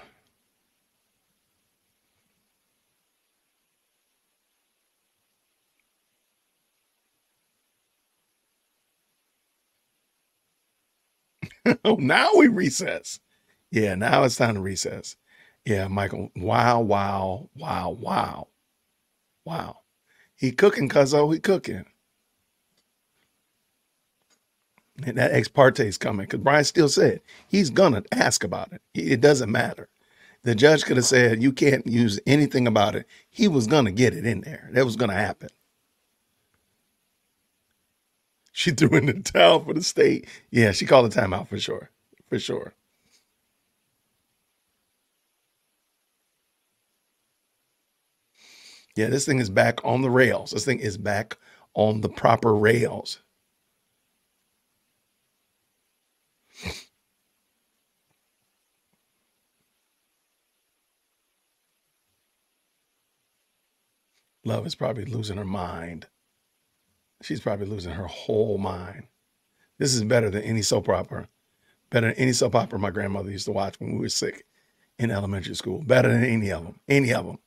Speaker 4: oh, now we recess. Yeah, now it's time to recess. Yeah, Michael. Wow, wow, wow, wow, wow. He cooking, cuzzo. He cooking. And that ex parte is coming because Brian still said he's gonna ask about it. It doesn't matter. The judge could have said you can't use anything about it. He was gonna get it in there. That was gonna happen. She threw in the towel for the state. Yeah, she called a timeout for sure. For sure. Yeah, this thing is back on the rails. This thing is back on the proper rails. Love is probably losing her mind. She's probably losing her whole mind. This is better than any soap opera. Better than any soap opera my grandmother used to watch when we were sick in elementary school. Better than any of them. Any of them.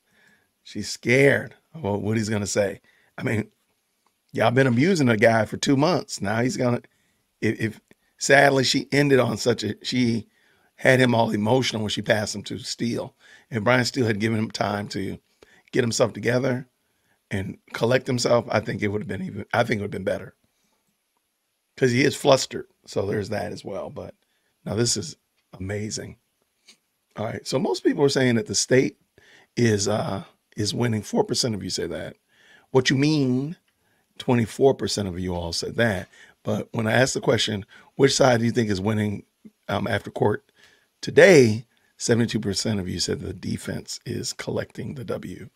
Speaker 4: She's scared of what he's gonna say. I mean, y'all been abusing a guy for two months. Now he's gonna. If, if sadly she ended on such a she had him all emotional when she passed him to Steel. And Brian Steel had given him time to get himself together and collect himself, I think it would have been even. I think it would have been better because he is flustered. So there's that as well. But now this is amazing. All right. So most people are saying that the state is uh is winning. Four percent of you say that. What you mean? Twenty four percent of you all said that. But when I asked the question, which side do you think is winning um, after court today? Seventy two percent of you said the defense is collecting the W.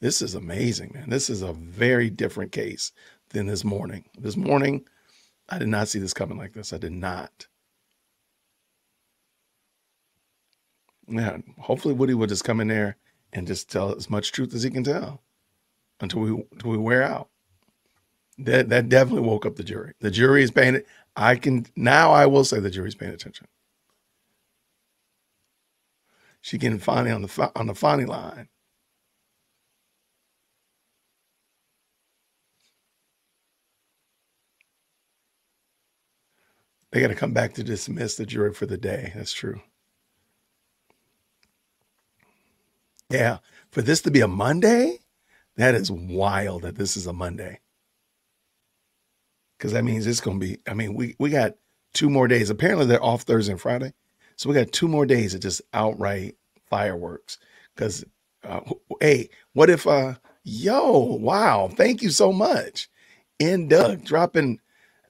Speaker 4: This is amazing, man. This is a very different case than this morning. This morning, I did not see this coming like this. I did not. Yeah, hopefully Woody will just come in there and just tell as much truth as he can tell until we until we wear out. That that definitely woke up the jury. The jury is paying it. I can now I will say the jury's paying attention. She getting Fonny on the on the Fonny line. They got to come back to dismiss the jury for the day. That's true. Yeah, for this to be a Monday, that is wild that this is a Monday. Because that means it's going to be, I mean, we, we got two more days. Apparently they're off Thursday and Friday. So we got two more days of just outright fireworks. Because, uh, hey, what if, uh, yo, wow, thank you so much. And Doug dropping,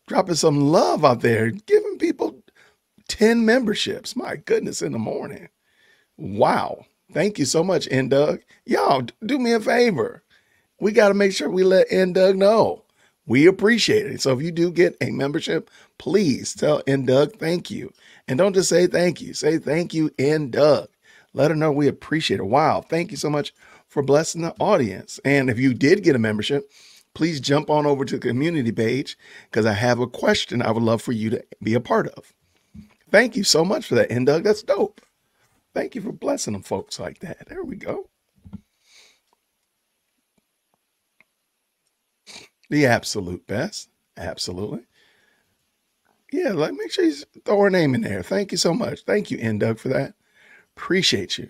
Speaker 4: dropping some love out there, giving people 10 memberships. My goodness, in the morning. Wow. Thank you so much, N Doug. Y'all do me a favor. We got to make sure we let N Doug know. We appreciate it. So if you do get a membership, please tell N Doug thank you. And don't just say thank you. Say thank you, N Doug. Let her know we appreciate it. Wow. Thank you so much for blessing the audience. And if you did get a membership, please jump on over to the community page because I have a question I would love for you to be a part of. Thank you so much for that, N Doug. That's dope. Thank you for blessing them folks like that. There we go. The absolute best. Absolutely. Yeah, like make sure you throw her name in there. Thank you so much. Thank you, N Doug, for that. Appreciate you.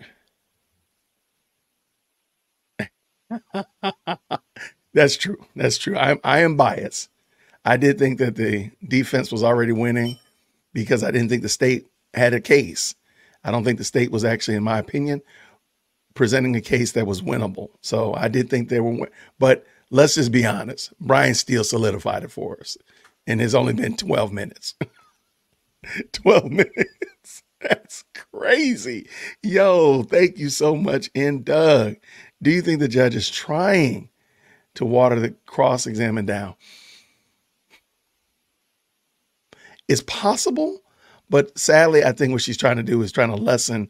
Speaker 4: That's true. That's true. I I am biased. I did think that the defense was already winning because I didn't think the state had a case. I don't think the state was actually, in my opinion, presenting a case that was winnable. So I did think they were, but let's just be honest. Brian Steel solidified it for us, and it's only been 12 minutes. 12 minutes. That's crazy. Yo, thank you so much, And Doug. Do you think the judge is trying to water the cross examine down? It's possible, but sadly, I think what she's trying to do is trying to lessen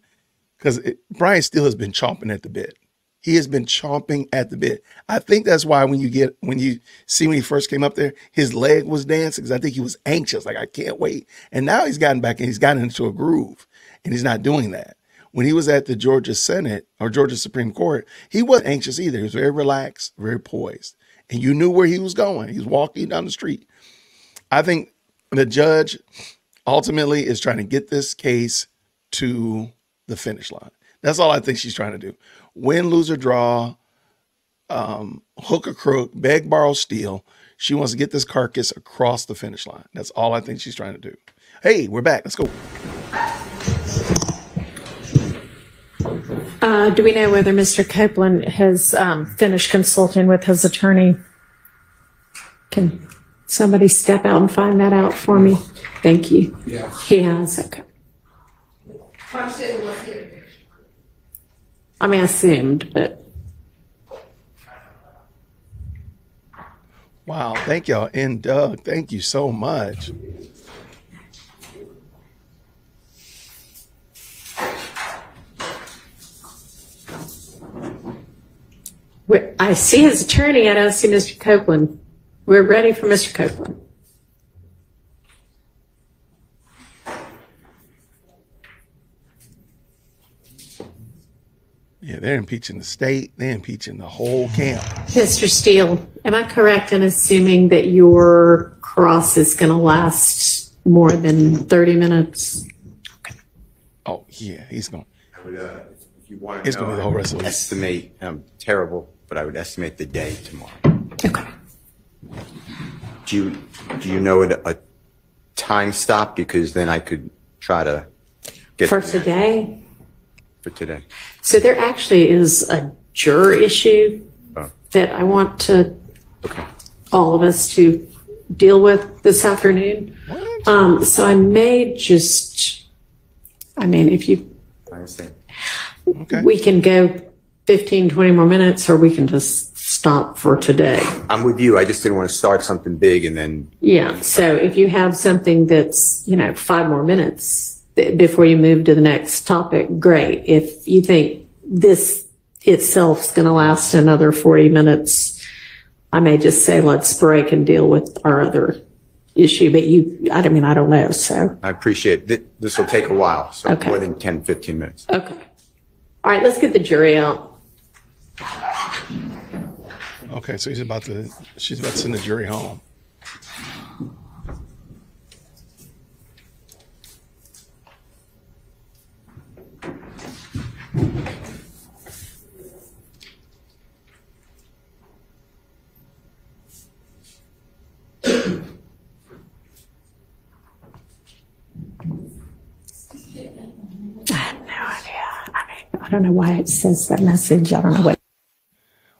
Speaker 4: because Brian Steel has been chomping at the bit. He has been chomping at the bit. I think that's why when you get when you see when he first came up there, his leg was dancing because I think he was anxious, like I can't wait. And now he's gotten back and he's gotten into a groove, and he's not doing that. When he was at the Georgia Senate or Georgia Supreme Court, he wasn't anxious either. He was very relaxed, very poised, and you knew where he was going. He was walking down the street. I think the judge ultimately is trying to get this case to the finish line. That's all I think she's trying to do. Win, lose, or draw, um, hook or crook, beg, borrow, steal. She wants to get this carcass across the finish line. That's all I think she's trying to do. Hey, we're back. Let's go.
Speaker 7: Uh, do we know whether Mr. Copeland has um, finished consulting with his attorney? Can somebody step out and find that out for me? Thank you.
Speaker 13: Yeah.
Speaker 7: He has, okay. I mean, I assumed, but
Speaker 4: Wow. Thank y'all. And Doug, thank you so much.
Speaker 7: I see his attorney. I don't see Mr. Copeland. We're ready for Mr. Copeland.
Speaker 4: Yeah, they're impeaching the state. They're impeaching the whole camp.
Speaker 7: Mr. Steel, am I correct in assuming that your cross is going to last more than 30 minutes?
Speaker 4: Oh yeah, he's going.
Speaker 10: I would, uh, if you want
Speaker 4: It's gonna be the whole rest of the week.
Speaker 10: Estimate, um, terrible, but I would estimate the day tomorrow. Do you, do you know a, a time stop? Because then I could try to get
Speaker 7: For today?
Speaker 10: for today.
Speaker 7: So there actually is a juror issue
Speaker 10: Oh.
Speaker 7: that I want to, all of us to deal with this afternoon. Um, so I may just, I mean, if you,
Speaker 10: I understand.
Speaker 7: we can go 15, 20 more minutes, or we can just stop for today.
Speaker 10: I'm with you. I just didn't want to start something big and then,
Speaker 7: Yeah, so if you have something that's, you know, five more minutes th- before you move to the next topic, great. If you think this itself is going to last another 40 minutes, I may just say, let's break and deal with our other issue, but you, I don't mean, I don't know, so,
Speaker 10: I appreciate it. This will take a while, so
Speaker 7: Okay.
Speaker 10: more than 10, 15 minutes.
Speaker 7: okay. All right, let's get the jury out.
Speaker 4: Okay, so he's about to. She's about to send the jury home.
Speaker 7: I have no idea. I mean, I don't know why it says that message. I don't know what.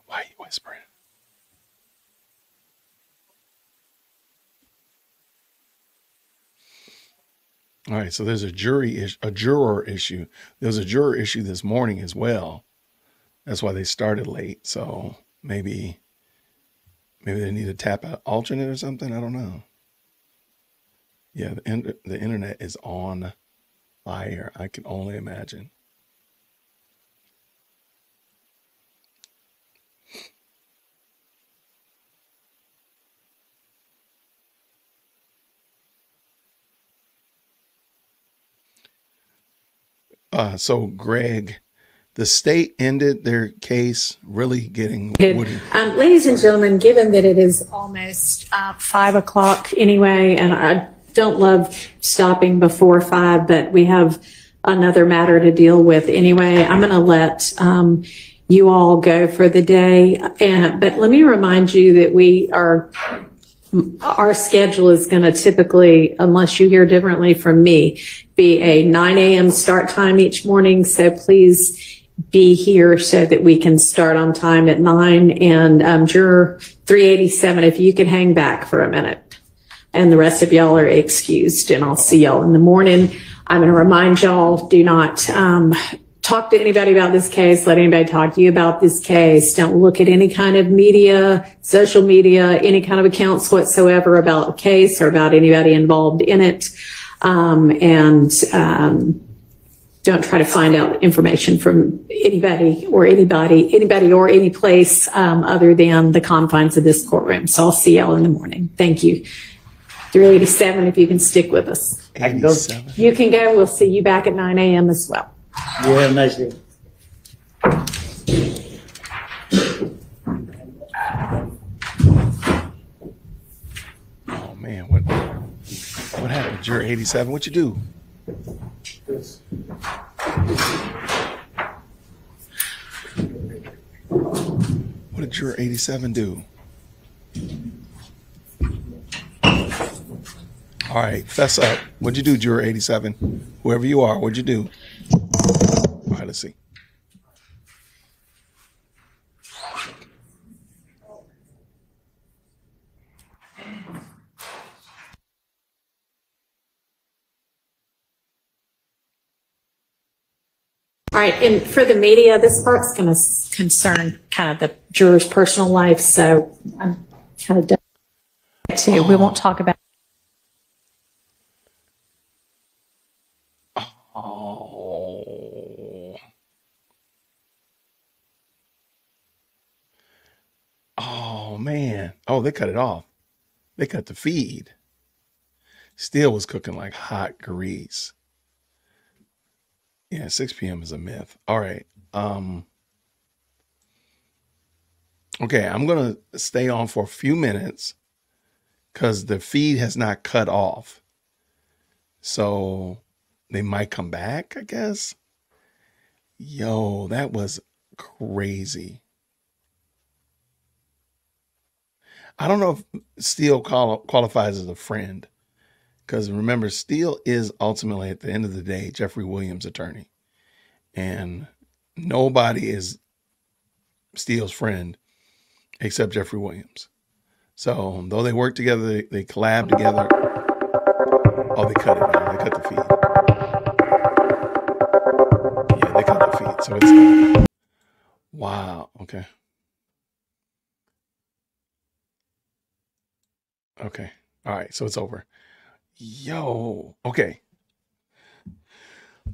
Speaker 4: Why are you whispering? All right, so there's a jury is a juror issue. There was a juror issue this morning as well. That's why they started late. So maybe maybe they need to tap an alternate or something. I don't know. Yeah, the in, the internet is on fire. I can only imagine. Uh, so Greg, the state ended their case really getting woody.
Speaker 7: Um, ladies and gentlemen, given that it is almost uh, five o'clock anyway, and I don't love stopping before five, but we have another matter to deal with anyway. I'm going to let um, you all go for the day. And, but let me remind you that we are our schedule is going to typically, unless you hear differently from me, be a 9 a.m. start time each morning. So please be here so that we can start on time at 9. And um, juror 387, if you could hang back for a minute. And the rest of y'all are excused, and I'll see y'all in the morning. I'm going to remind y'all do not um, talk to anybody about this case. Let anybody talk to you about this case. Don't look at any kind of media, social media, any kind of accounts whatsoever about a case or about anybody involved in it. Um, and um, don't try to find out information from anybody or anybody, anybody or any place um, other than the confines of this courtroom. So I'll see y'all in the morning. Thank you. 387, if you can stick with us.
Speaker 1: I can go.
Speaker 7: You can go. We'll see you back at 9 a.m. as well.
Speaker 1: You have a nice day.
Speaker 4: Oh man, what what happened? Jury 87, what you do? What did juror 87 do? All right, fess up. What'd you do, juror 87? Whoever you are, what'd you do? All right, let's see.
Speaker 7: All right, and for the media, this part's going to concern kind of the juror's personal life, so I'm kind of done.
Speaker 12: Too. We won't talk about.
Speaker 4: Man. Oh, they cut it off. They cut the feed. Steel was cooking like hot grease. Yeah, 6 p.m. is a myth. All right. Um Okay, I'm gonna stay on for a few minutes because the feed has not cut off. So they might come back, I guess. Yo, that was crazy. I don't know if Steel qual- qualifies as a friend because remember, Steel is ultimately at the end of the day Jeffrey Williams' attorney, and nobody is Steel's friend except Jeffrey Williams. So though they work together, they, they collab together. Oh, they cut it now. They cut the feed. Yeah, they cut the feed. So it's wow. Okay. Okay. All right. So it's over. Yo. Okay.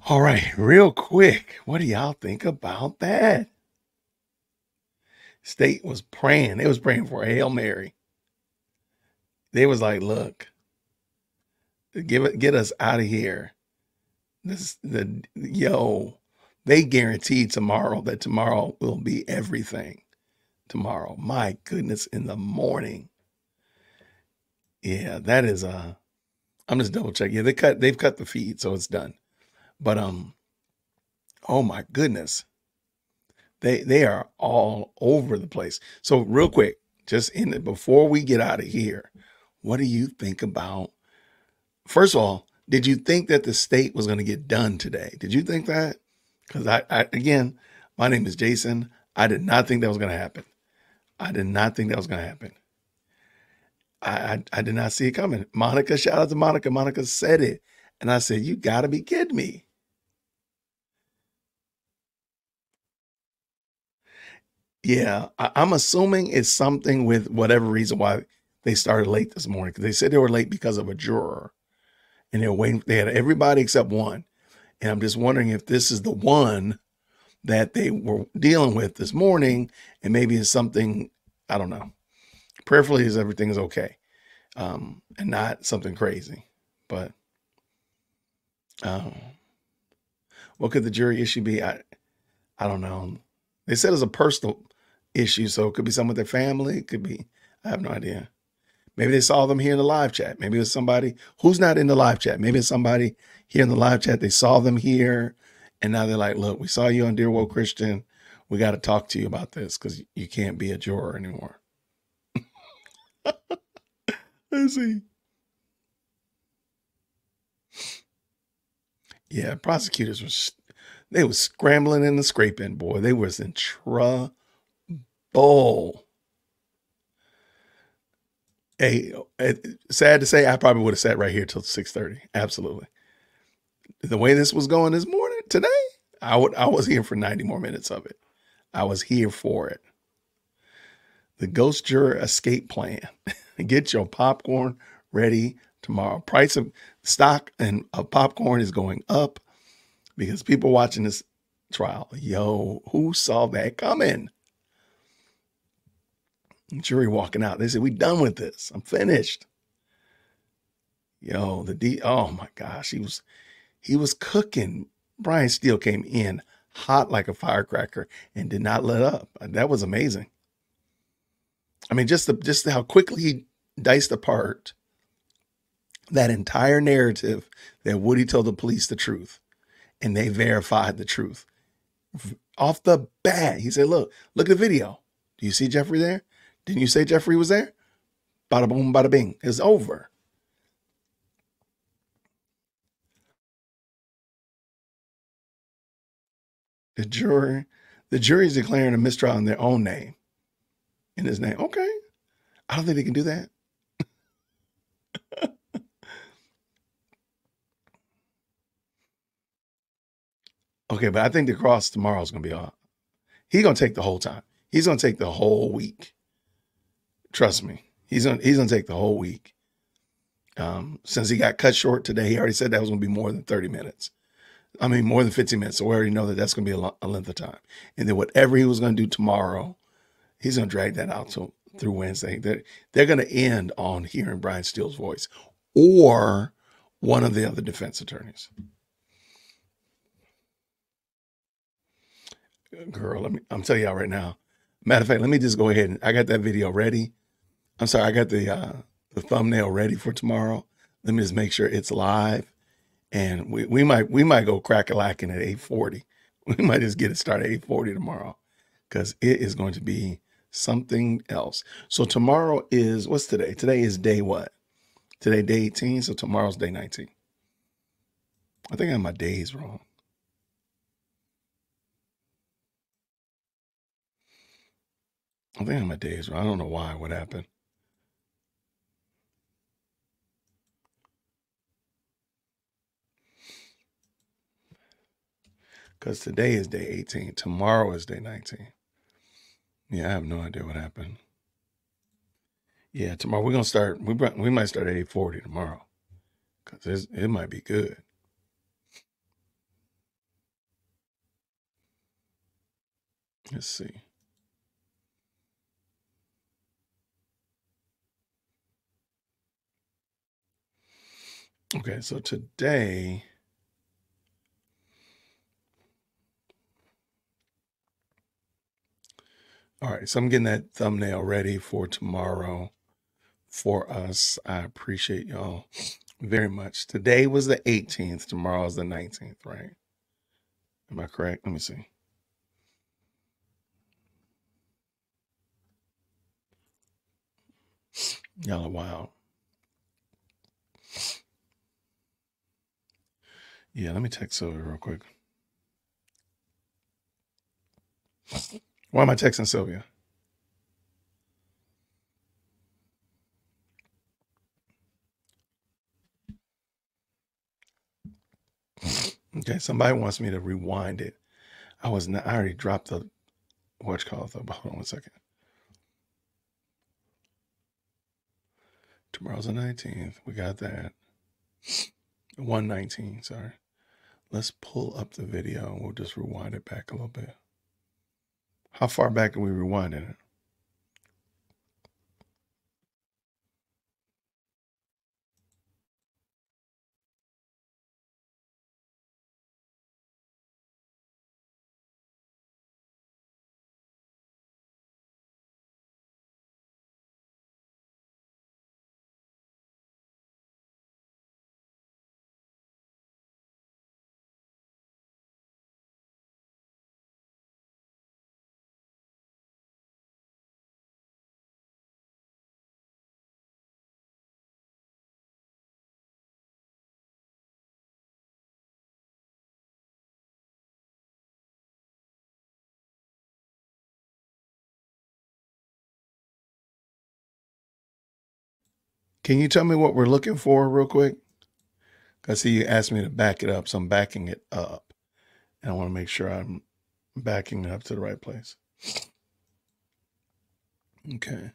Speaker 4: All right. Real quick. What do y'all think about that? State was praying. They was praying for a Hail Mary. They was like, look, give it, get us out of here. This the yo, they guaranteed tomorrow that tomorrow will be everything. Tomorrow. My goodness, in the morning. Yeah, that is uh I'm just double checking. Yeah, they cut they've cut the feed, so it's done. But um, oh my goodness. They they are all over the place. So real quick, just in it before we get out of here, what do you think about first of all, did you think that the state was going to get done today? Did you think that? Because I, I again, my name is Jason. I did not think that was going to happen. I did not think that was going to happen. I, I, I did not see it coming. Monica, shout out to Monica. Monica said it. And I said, You got to be kidding me. Yeah, I, I'm assuming it's something with whatever reason why they started late this morning. Because they said they were late because of a juror. And they were waiting, they had everybody except one. And I'm just wondering if this is the one that they were dealing with this morning. And maybe it's something, I don't know. Prayerfully is everything is okay. Um, and not something crazy. But um, what could the jury issue be? I I don't know. They said it's a personal issue, so it could be someone with their family. It could be, I have no idea. Maybe they saw them here in the live chat. Maybe it's somebody who's not in the live chat. Maybe it's somebody here in the live chat. They saw them here, and now they're like, "Look, we saw you on Dear Woke Christian. We got to talk to you about this because you can't be a juror anymore." Let's see. Yeah, prosecutors were they was scrambling in the scraping, boy. They was in trouble. Hey, eh, sad to say, I probably would have sat right here till six thirty. Absolutely. The way this was going this morning today, I would I was here for ninety more minutes of it. I was here for it. The ghost juror escape plan. Get your popcorn ready tomorrow. Price of stock and of popcorn is going up because people watching this trial, yo, who saw that coming? Jury walking out. They said, "We done with this. I'm finished." Yo, the D. Oh my gosh, he was he was cooking. Brian Steel came in hot like a firecracker and did not let up. That was amazing. I mean, just the just how quickly he diced apart that entire narrative that Woody told the police the truth, and they verified the truth off the bat. He said, "Look, look at the video. Do you see Jeffrey there? Didn't you say Jeffrey was there? Bada boom, bada bing. It's over." The jury, the jury is declaring a mistrial in their own name, in his name. Okay, I don't think they can do that. okay, but I think the cross tomorrow is going to be on. He's going to take the whole time. He's going to take the whole week. Trust me. He's going he's going to take the whole week. Um, since he got cut short today, he already said that was going to be more than 30 minutes. I mean, more than 15 minutes. So we already know that that's going to be a, lo- a length of time. And then whatever he was going to do tomorrow, he's going to drag that out till through Wednesday. They're, they're going to end on hearing Brian Steel's voice or one of the other defense attorneys. Girl, let me, I'm telling y'all right now. Matter of fact, let me just go ahead and I got that video ready. I'm sorry, I got the uh, the thumbnail ready for tomorrow. Let me just make sure it's live, and we, we might we might go crack a lacking at 8:40. We might just get it started at 8:40 tomorrow, because it is going to be something else. So tomorrow is what's today? Today is day what? Today day 18. So tomorrow's day 19. I think I have my days wrong. I think I have my days wrong. I don't know why. What happened? Because today is day 18. Tomorrow is day 19. Yeah, I have no idea what happened. Yeah, tomorrow we're gonna start. We we might start at eight forty tomorrow, cause it might be good. Let's see. Okay, so today. All right, so I'm getting that thumbnail ready for tomorrow for us. I appreciate y'all very much. Today was the 18th, tomorrow is the 19th, right? Am I correct? Let me see. Y'all are wild. Yeah, let me text Sylvia real quick. Why am I texting Sylvia? Okay, somebody wants me to rewind it. I was not, I already dropped the watch call though. Hold on one second. Tomorrow's the 19th. We got that. 119, sorry. Let's pull up the video and we'll just rewind it back a little bit. How far back are we rewinding Can you tell me what we're looking for real quick? Because he asked me to back it up, so I'm backing it up. And I want to make sure I'm backing it up to the right place. Okay.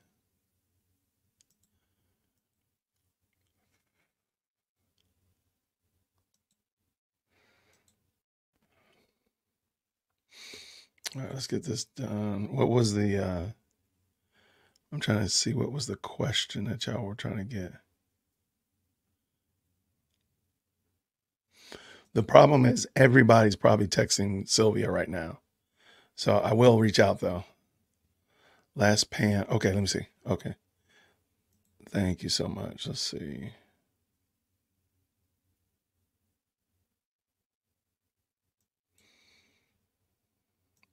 Speaker 4: All right, let's get this done. What was the uh I'm trying to see what was the question that y'all were trying to get. The problem is everybody's probably texting Sylvia right now. So I will reach out though. Last pan. Okay, let me see. Okay. Thank you so much. Let's see.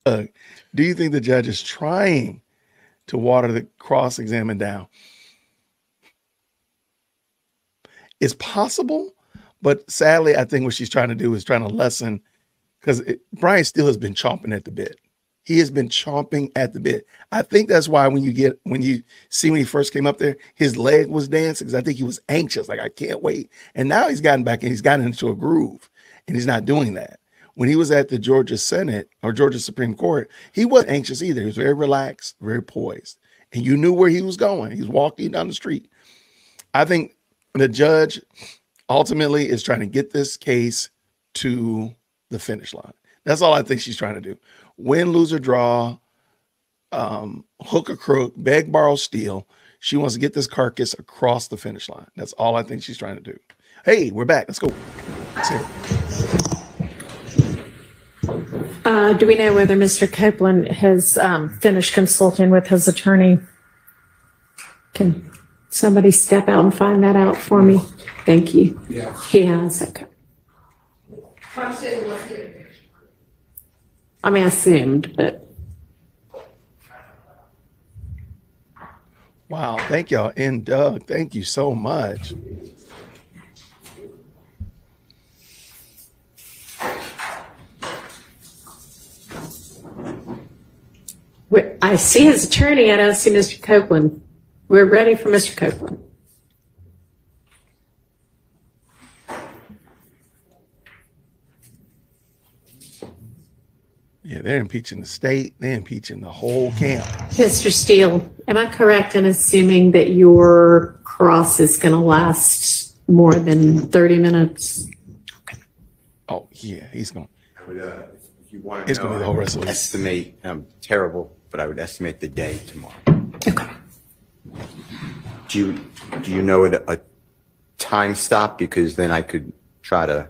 Speaker 4: Uh, do you think the judge is trying to water the cross examined down. It's possible, but sadly, I think what she's trying to do is trying to lessen because Brian Steel has been chomping at the bit. He has been chomping at the bit. I think that's why when you get when you see when he first came up there, his leg was dancing because I think he was anxious, like I can't wait. And now he's gotten back and he's gotten into a groove, and he's not doing that when he was at the Georgia Senate or Georgia Supreme Court, he wasn't anxious either. He was very relaxed, very poised, and you knew where he was going. He was walking down the street. I think the judge ultimately is trying to get this case to the finish line. That's all I think she's trying to do. Win, lose, or draw. um, hook or crook, beg, borrow, steal. She wants to get this carcass across the finish line. That's all I think she's trying to do. Hey, we're back. Let's go. Let's.
Speaker 7: Uh, do we know whether Mr. Copeland has um, finished consulting with his attorney? Can somebody step out and find that out for me? Thank you.
Speaker 13: Yeah.
Speaker 7: He has, okay. I mean, I assumed, but
Speaker 4: Wow. Thank y'all. And Doug, thank you so much.
Speaker 7: I see his attorney. I don't see Mr. Copeland. We're ready for Mr. Copeland.
Speaker 4: Yeah, they're impeaching the state. They're impeaching the whole camp.
Speaker 7: Mr. Steel, am I correct in assuming that your cross is going to last more than 30 minutes?
Speaker 4: Oh, yeah, he's going.
Speaker 10: I would, uh, if you want
Speaker 4: It's gonna be the whole rest of the.
Speaker 10: Estimate, I'm terrible, but I would estimate the day tomorrow.
Speaker 7: Okay.
Speaker 10: Do you, do you know a, a time stop? Because then I could try to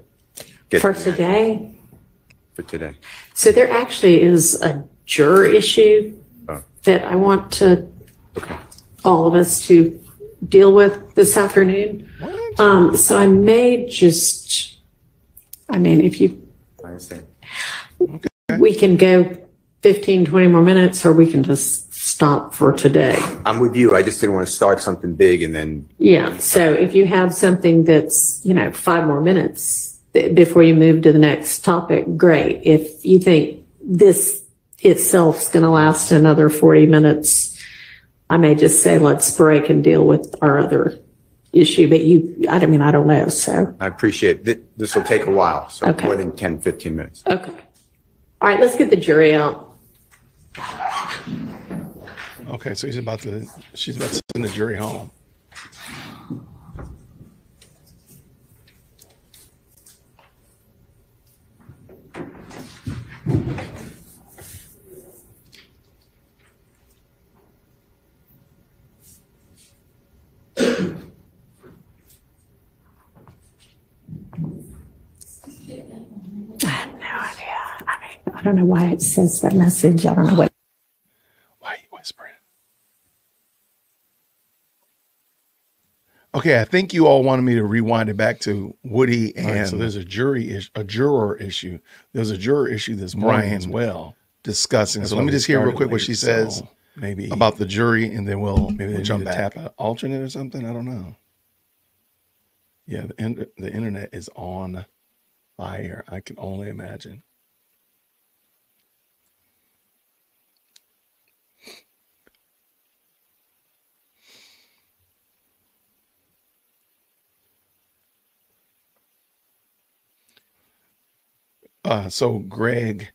Speaker 10: get
Speaker 7: For today?
Speaker 10: for today.
Speaker 7: So there actually is a juror issue
Speaker 10: Oh.
Speaker 7: that I want to, all of us to deal with this afternoon. Um, so I may just, I mean, if you,
Speaker 10: I understand.
Speaker 7: we can go 15, 20 more minutes, or we can just stop for today.
Speaker 10: I'm with you. I just didn't want to start something big and then,
Speaker 7: Yeah, so if you have something that's, you know, five more minutes th- before you move to the next topic, great. If you think this itself is going to last another 40 minutes, I may just say, let's break and deal with our other issue, but you, I mean, I don't know, so,
Speaker 10: I appreciate. This will take a while, so
Speaker 7: Okay.
Speaker 10: more than 10, 15 minutes.
Speaker 7: okay. All right, let's get the jury out.
Speaker 4: Okay, so he's about to, she's about to send the jury home.
Speaker 7: I have no idea. I don't know why it says that message. I don't know what.
Speaker 4: Why are you whispering? Okay, I think you all wanted me to rewind it back to Woody,
Speaker 14: All right,
Speaker 4: and
Speaker 14: so
Speaker 4: there's a jury, is- a juror issue. There's a juror issue this morning as
Speaker 14: Brian.
Speaker 4: well, discussing.
Speaker 14: That's
Speaker 4: So let me just hear real
Speaker 14: started
Speaker 4: quick what
Speaker 14: late,
Speaker 4: she says
Speaker 14: so maybe
Speaker 4: about the jury, and then we'll maybe
Speaker 14: we'll jump
Speaker 4: need to
Speaker 14: back.
Speaker 4: tap an alternate or something. I don't know. Yeah, the, in, the internet is on fire. I can only imagine. Uh, so, Greg,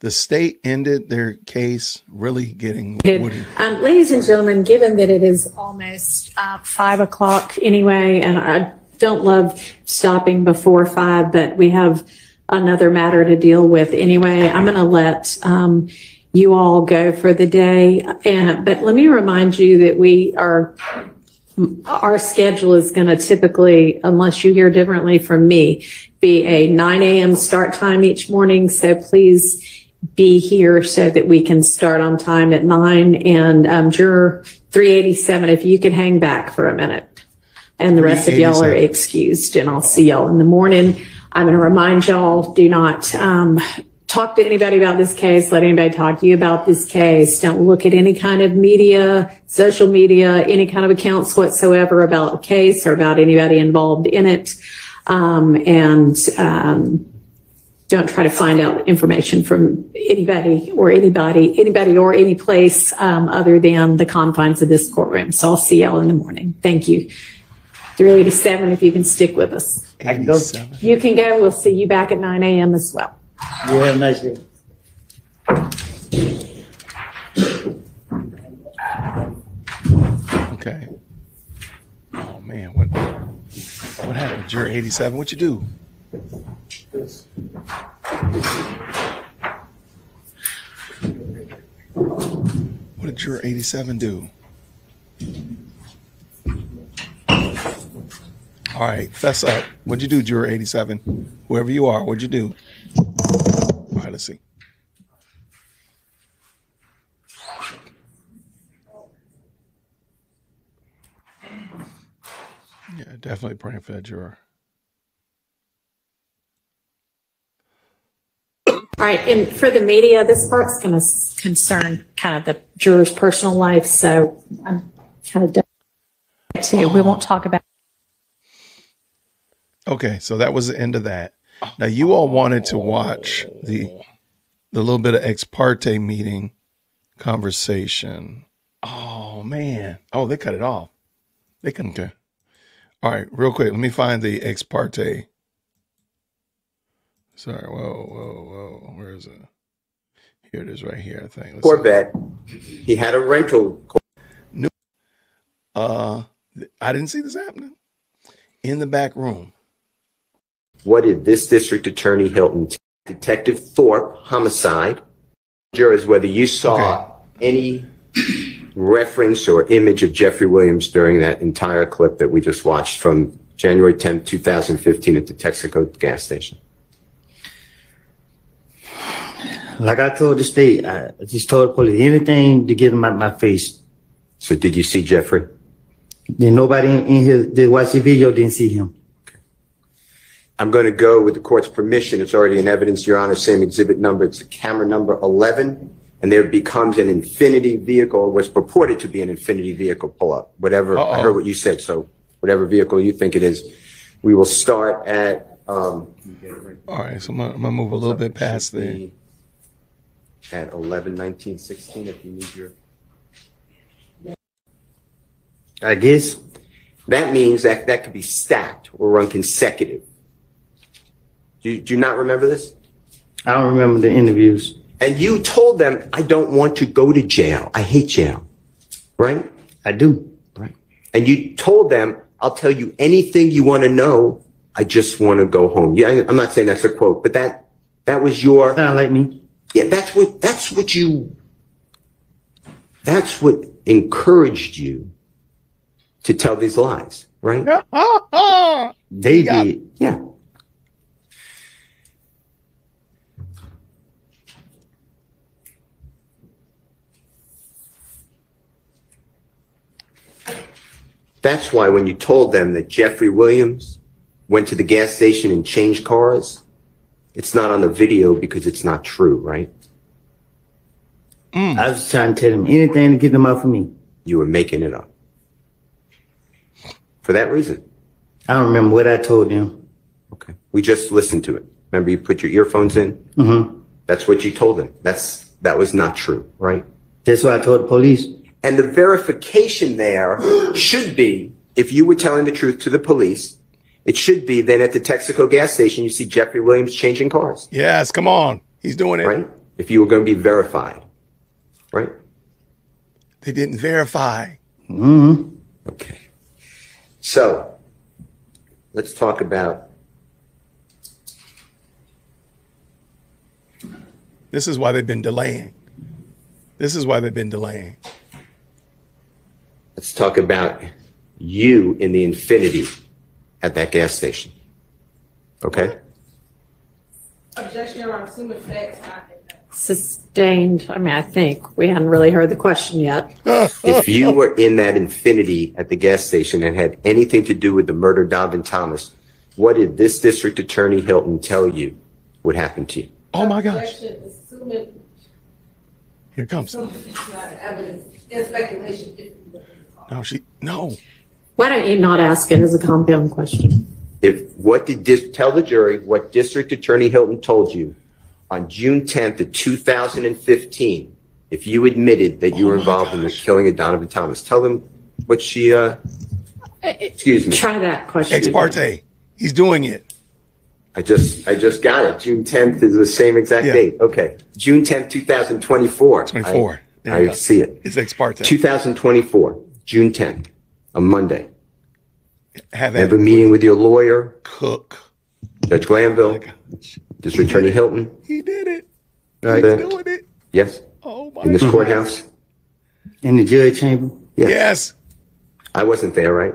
Speaker 4: the state ended their case really getting Woody.
Speaker 7: Um, ladies and gentlemen, given that it is almost uh, five o'clock anyway, and I don't love stopping before five, but we have another matter to deal with anyway. I'm going to let um, you all go for the day. And, but let me remind you that we are, our schedule is going to typically, unless you hear differently from me, be a 9 a.m. start time each morning. So please be here so that we can start on time at nine. And um, juror 387, if you could hang back for a minute. And the rest of y'all are excused, and I'll see y'all in the morning. I'm going to remind y'all, do not um, talk to anybody about this case. Let anybody talk to you about this case. Don't look at any kind of media, social media, any kind of accounts whatsoever about the case or about anybody involved in it. Um, and um, don't try to find out information from anybody or anybody, anybody or any place um, other than the confines of this courtroom. So I'll see y'all in the morning. Thank you. 387, if you can stick with us.
Speaker 1: I can go.
Speaker 7: You can go. We'll see you back at 9 a.m. as well.
Speaker 1: You have a nice day.
Speaker 4: Okay. Oh man, what what happened? Jury 87. What you do? What did juror 87 do? All right, fess up. What'd you do, juror 87? Whoever you are, what'd you do? Yeah, definitely praying for that juror.
Speaker 7: All right, and for the media, this part's going to concern kind of the juror's personal life, so I'm kind of done.
Speaker 12: Too. We won't talk about.
Speaker 4: Okay, so that was the end of that. Now you all wanted to watch the the little bit of ex parte meeting conversation. Oh man. Oh, they cut it off. They couldn't cut. All right, real quick, let me find the ex parte. Sorry, whoa, whoa, whoa. Where is it? Here it is right here, I think. Let's see.
Speaker 10: Corvette. He had a rental.
Speaker 4: No. Uh I didn't see this happening. In the back room.
Speaker 10: What did this district attorney Hylton, Detective Thorpe, homicide? Jurors, whether you saw any reference or image of Jeffrey Williams during that entire clip that we just watched from January 10th, 2015 at the Texaco gas station.
Speaker 1: Like I told the state, I just told the police anything to get them out of my face.
Speaker 10: So did you see Jeffrey?
Speaker 1: Then nobody in, in here that watched the video didn't see him.
Speaker 10: I'm going to go with the court's permission. It's already in evidence, Your Honor, same exhibit number. It's a camera number 11. And there becomes an Infiniti vehicle, what's purported to be an Infiniti vehicle pull up, whatever. I heard what you said. So whatever vehicle you think it is, we will start at, um,
Speaker 4: All right, so I'm gonna, move a little bit past there.
Speaker 10: At 11, 19, 16, if you need your.
Speaker 1: I guess.
Speaker 10: That means that that could be stacked or run consecutive. Do you, do you not remember this?
Speaker 1: I don't remember the interviews.
Speaker 10: And you told them, I don't want to go to jail. I hate jail. Right?
Speaker 1: I do.
Speaker 10: Right. And you told them, I'll tell you anything you want to know. I just want to go home. Yeah, I'm not saying that's a quote, but that that was your
Speaker 1: Sound like me.
Speaker 10: Yeah, that's what that's what you that's what encouraged you to tell these lies, right?
Speaker 1: They did.
Speaker 10: Yeah. That's why when you told them that Jeffrey Williams went to the gas station and changed cars, it's not on the video because it's not true, right?
Speaker 1: I was trying to tell them anything to get them out for me.
Speaker 10: You were making it up. For that reason.
Speaker 1: I don't remember what I told them.
Speaker 10: Okay. We just listened to it. Remember you put your earphones in?
Speaker 1: Mm-hmm.
Speaker 10: That's what you told them. That's that was not true, right?
Speaker 1: That's what I told the police.
Speaker 10: And the verification there should be, if you were telling the truth to the police, it should be then at the Texaco gas station, you see Jeffrey Williams changing cars,
Speaker 4: Yes, come on. He's doing it.
Speaker 10: right? If you were going to be verified, right?
Speaker 4: They didn't verify.
Speaker 1: Mm-hmm.
Speaker 10: Okay. So let's talk about
Speaker 4: This is why they've been delaying. This is why they've been delaying.
Speaker 10: Let's talk about you in the Infiniti at that gas station. Okay?
Speaker 3: Objection, Your Honor, assuming facts.
Speaker 7: Sustained, I mean, I think, we hadn't really heard the question yet.
Speaker 10: if you were in that Infiniti at the gas station and had anything to do with the murder of Donovan Thomas, what did this district attorney Hylton tell you would happen to you?
Speaker 4: Oh my gosh.
Speaker 3: Objection, assuming
Speaker 4: Here it comes.
Speaker 3: something is not evidence, in speculation.
Speaker 4: No, she no.
Speaker 7: Why don't you not ask it as a compound question?
Speaker 10: If what did dis- tell the jury what District Attorney Hylton told you on June 10th of 2015? If you admitted that you were involved in the killing of Donovan Thomas, tell them what she. Uh, excuse me.
Speaker 7: Try that question.
Speaker 4: Ex parte. He's doing it.
Speaker 10: I just I just got it. June 10th is the same exact
Speaker 4: Yeah.
Speaker 10: date. Okay, June 10th, 2024.
Speaker 4: 24.
Speaker 10: I,
Speaker 4: There you
Speaker 10: I
Speaker 4: go.
Speaker 10: see it.
Speaker 4: It's ex parte.
Speaker 10: 2024, June 10th, a Monday.
Speaker 4: Have
Speaker 10: Have a meeting with your lawyer,
Speaker 4: cook.
Speaker 10: Judge Glanville, District Attorney Hylton.
Speaker 4: He did it.
Speaker 10: Right.
Speaker 4: He's doing it.
Speaker 10: Yes,
Speaker 4: Oh my
Speaker 10: in this
Speaker 4: God.
Speaker 10: courthouse.
Speaker 1: In the judge chamber?
Speaker 4: Yes.
Speaker 10: I wasn't there, right?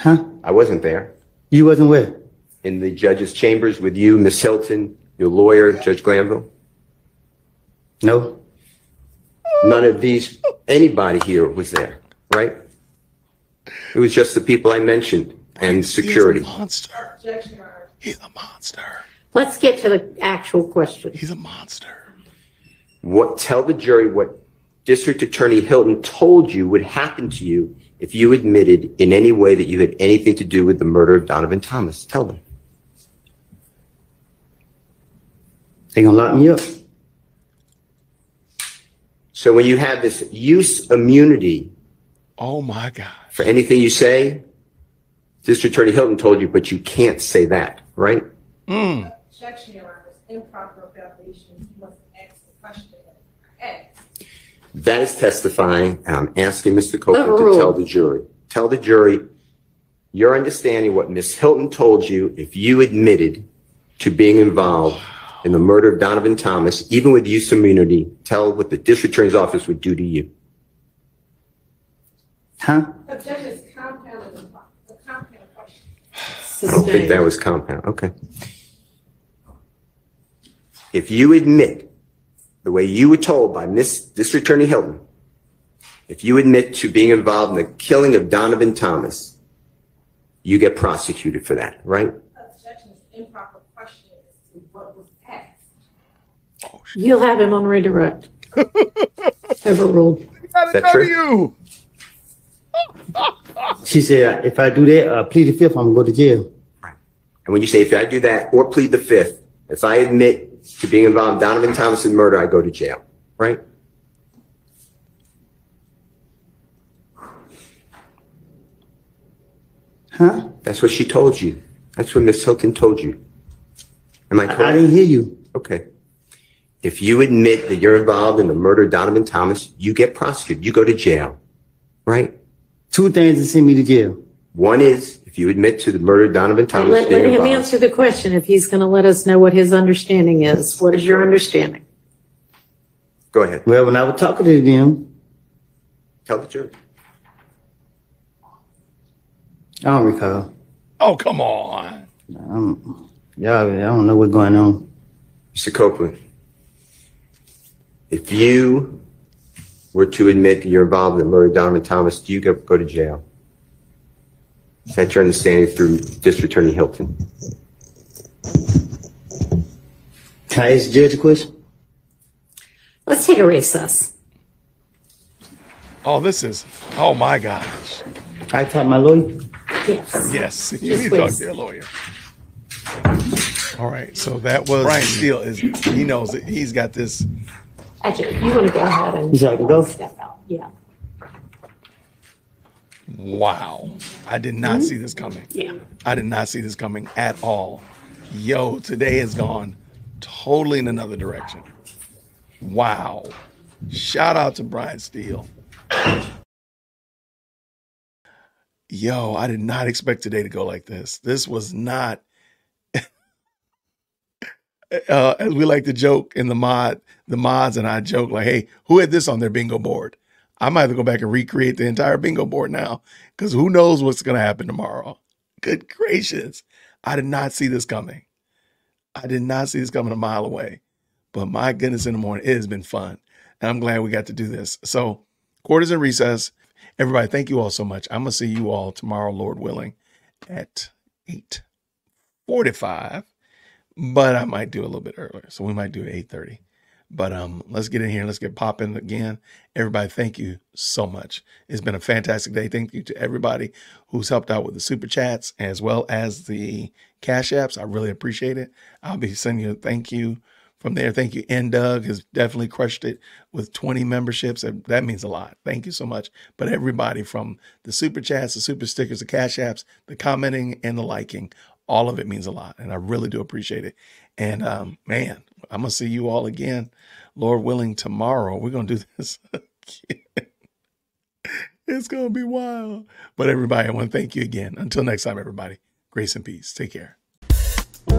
Speaker 1: Huh?
Speaker 10: I wasn't there.
Speaker 1: You wasn't where?
Speaker 10: In the judge's chambers with you, Miss Hylton, your lawyer, Judge Glanville?
Speaker 1: No.
Speaker 10: None of these, anybody here was there, right? It was just the people I mentioned and security.
Speaker 4: He's a monster. He's a monster.
Speaker 13: Let's get to the actual question.
Speaker 4: He's a monster.
Speaker 10: What, tell the jury what District Attorney Hylton told you would happen to you if you admitted in any way that you had anything to do with the murder of Donovan Thomas. Tell them.
Speaker 1: They gonna lock me up.
Speaker 10: So when you have this use immunity
Speaker 4: Oh my God.
Speaker 10: for anything you say, District Attorney Hylton told you, but you can't say that, right?
Speaker 4: Mm.
Speaker 3: Objection, Your Honor, improper foundation. You must ask the question.
Speaker 10: That is testifying, I'm asking Mr. Copeland to tell the jury. Tell the jury your understanding what Miss Hylton told you if you admitted to being involved in the murder of Donovan Thomas, even with use immunity. Tell what the district attorney's office would do to you.
Speaker 1: Huh?
Speaker 3: Objection is the compound question.
Speaker 10: I don't think that was compound. Okay. If you admit the way you were told by Miss District Attorney Hylton, if you admit to being involved in the killing of Donovan Thomas, you get prosecuted for that, right?
Speaker 3: Objection is improper question as to what was asked.
Speaker 13: You'll have him on redirect. Overruled.
Speaker 10: Is that true?
Speaker 4: You.
Speaker 1: She said, if I do that, uh, plead the fifth, I'm gonna go to jail.
Speaker 10: And when you say, if I do that or plead the fifth, if I admit to being involved in Donovan Thomas's murder, I go to jail, right?
Speaker 1: Huh?
Speaker 10: That's what she told you. That's what Miss Hylton told you. Am I
Speaker 1: I, I didn't hear you.
Speaker 10: Okay. If you admit that you're involved in the murder of Donovan Thomas, you get prosecuted. You go to jail, right?
Speaker 1: Two things that send me to jail.
Speaker 10: One is if you admit to the murder of Donovan Thomas
Speaker 13: Let, let him
Speaker 10: involved.
Speaker 13: answer the question if he's going to let us know what his understanding is. What is your understanding?
Speaker 10: Go ahead.
Speaker 1: Well, when I was talking to them,
Speaker 10: Tell the jury.
Speaker 1: I don't recall.
Speaker 4: Oh, come on.
Speaker 1: Um, yeah, I don't know what's going on.
Speaker 10: Mr. Copeland, if you were to admit that you're involved in the murder of Donovan Thomas, do you go, go to jail? Is that your understanding through District Attorney Hylton?
Speaker 1: Can I ask the judge a question?
Speaker 13: Let's take a recess.
Speaker 4: Oh, this is, oh my gosh.
Speaker 1: I talk to my lawyer.
Speaker 13: Yes.
Speaker 4: Yes, you need to talk
Speaker 13: please.
Speaker 4: to your lawyer. All right, so that was Brian Steel is he knows that he's got this.
Speaker 13: Actually, you want to go ahead and
Speaker 1: You said I can go?
Speaker 13: step out. Yeah.
Speaker 4: Wow, I did not mm-hmm. see this coming.
Speaker 13: Yeah.
Speaker 4: I did not see this coming at all. Yo, today has gone totally in another direction. Wow. Shout out to Brian Steel. Yo, I did not expect today to go like this. This was not uh, as we like to joke in the mod, the mods and I joke like, "Hey, who had this on their bingo board?" I might have to go back and recreate the entire bingo board now because who knows what's going to happen tomorrow. Good gracious, I did not see this coming. I did not see this coming a mile away. But my goodness, in the morning, it has been fun, and I'm glad we got to do this. So, quarters in recess. Everybody, thank you all so much. I'm gonna see you all tomorrow, Lord willing, at eight forty-five but I might do a little bit earlier. So we might do 8:30. But um let's get in here. Let's get popping again. Everybody, thank you so much. It's been a fantastic day. Thank you to everybody who's helped out with the super chats as well as the cash apps. I really appreciate it. I'll be sending you a thank you from there. Thank you. And Doug has definitely crushed it with 20 memberships. That means a lot. Thank you so much. But everybody from the super chats, the super stickers, the cash apps, the commenting, and the liking, all of it means a lot. And I really do appreciate it. And um, man, I'm gonna see you all again, Lord willing, tomorrow. We're gonna do this again. It's gonna be wild. But everybody, I want to thank you again. Until next time, everybody. Grace and peace. Take care.
Speaker 2: Yo,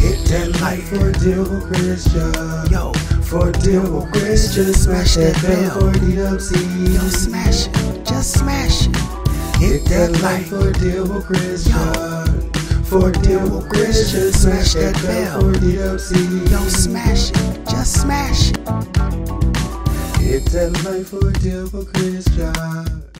Speaker 14: Hit that like for Dear Woke Christian. Yo, for Dear Woke Christian. Smash that bell for DWC. Yo, smash it. Just smash it. Hit that like for with Christian. For with Christian. Smash that bell for DWC. Yo, smash it. Just smash it. Hit that like for with Christian.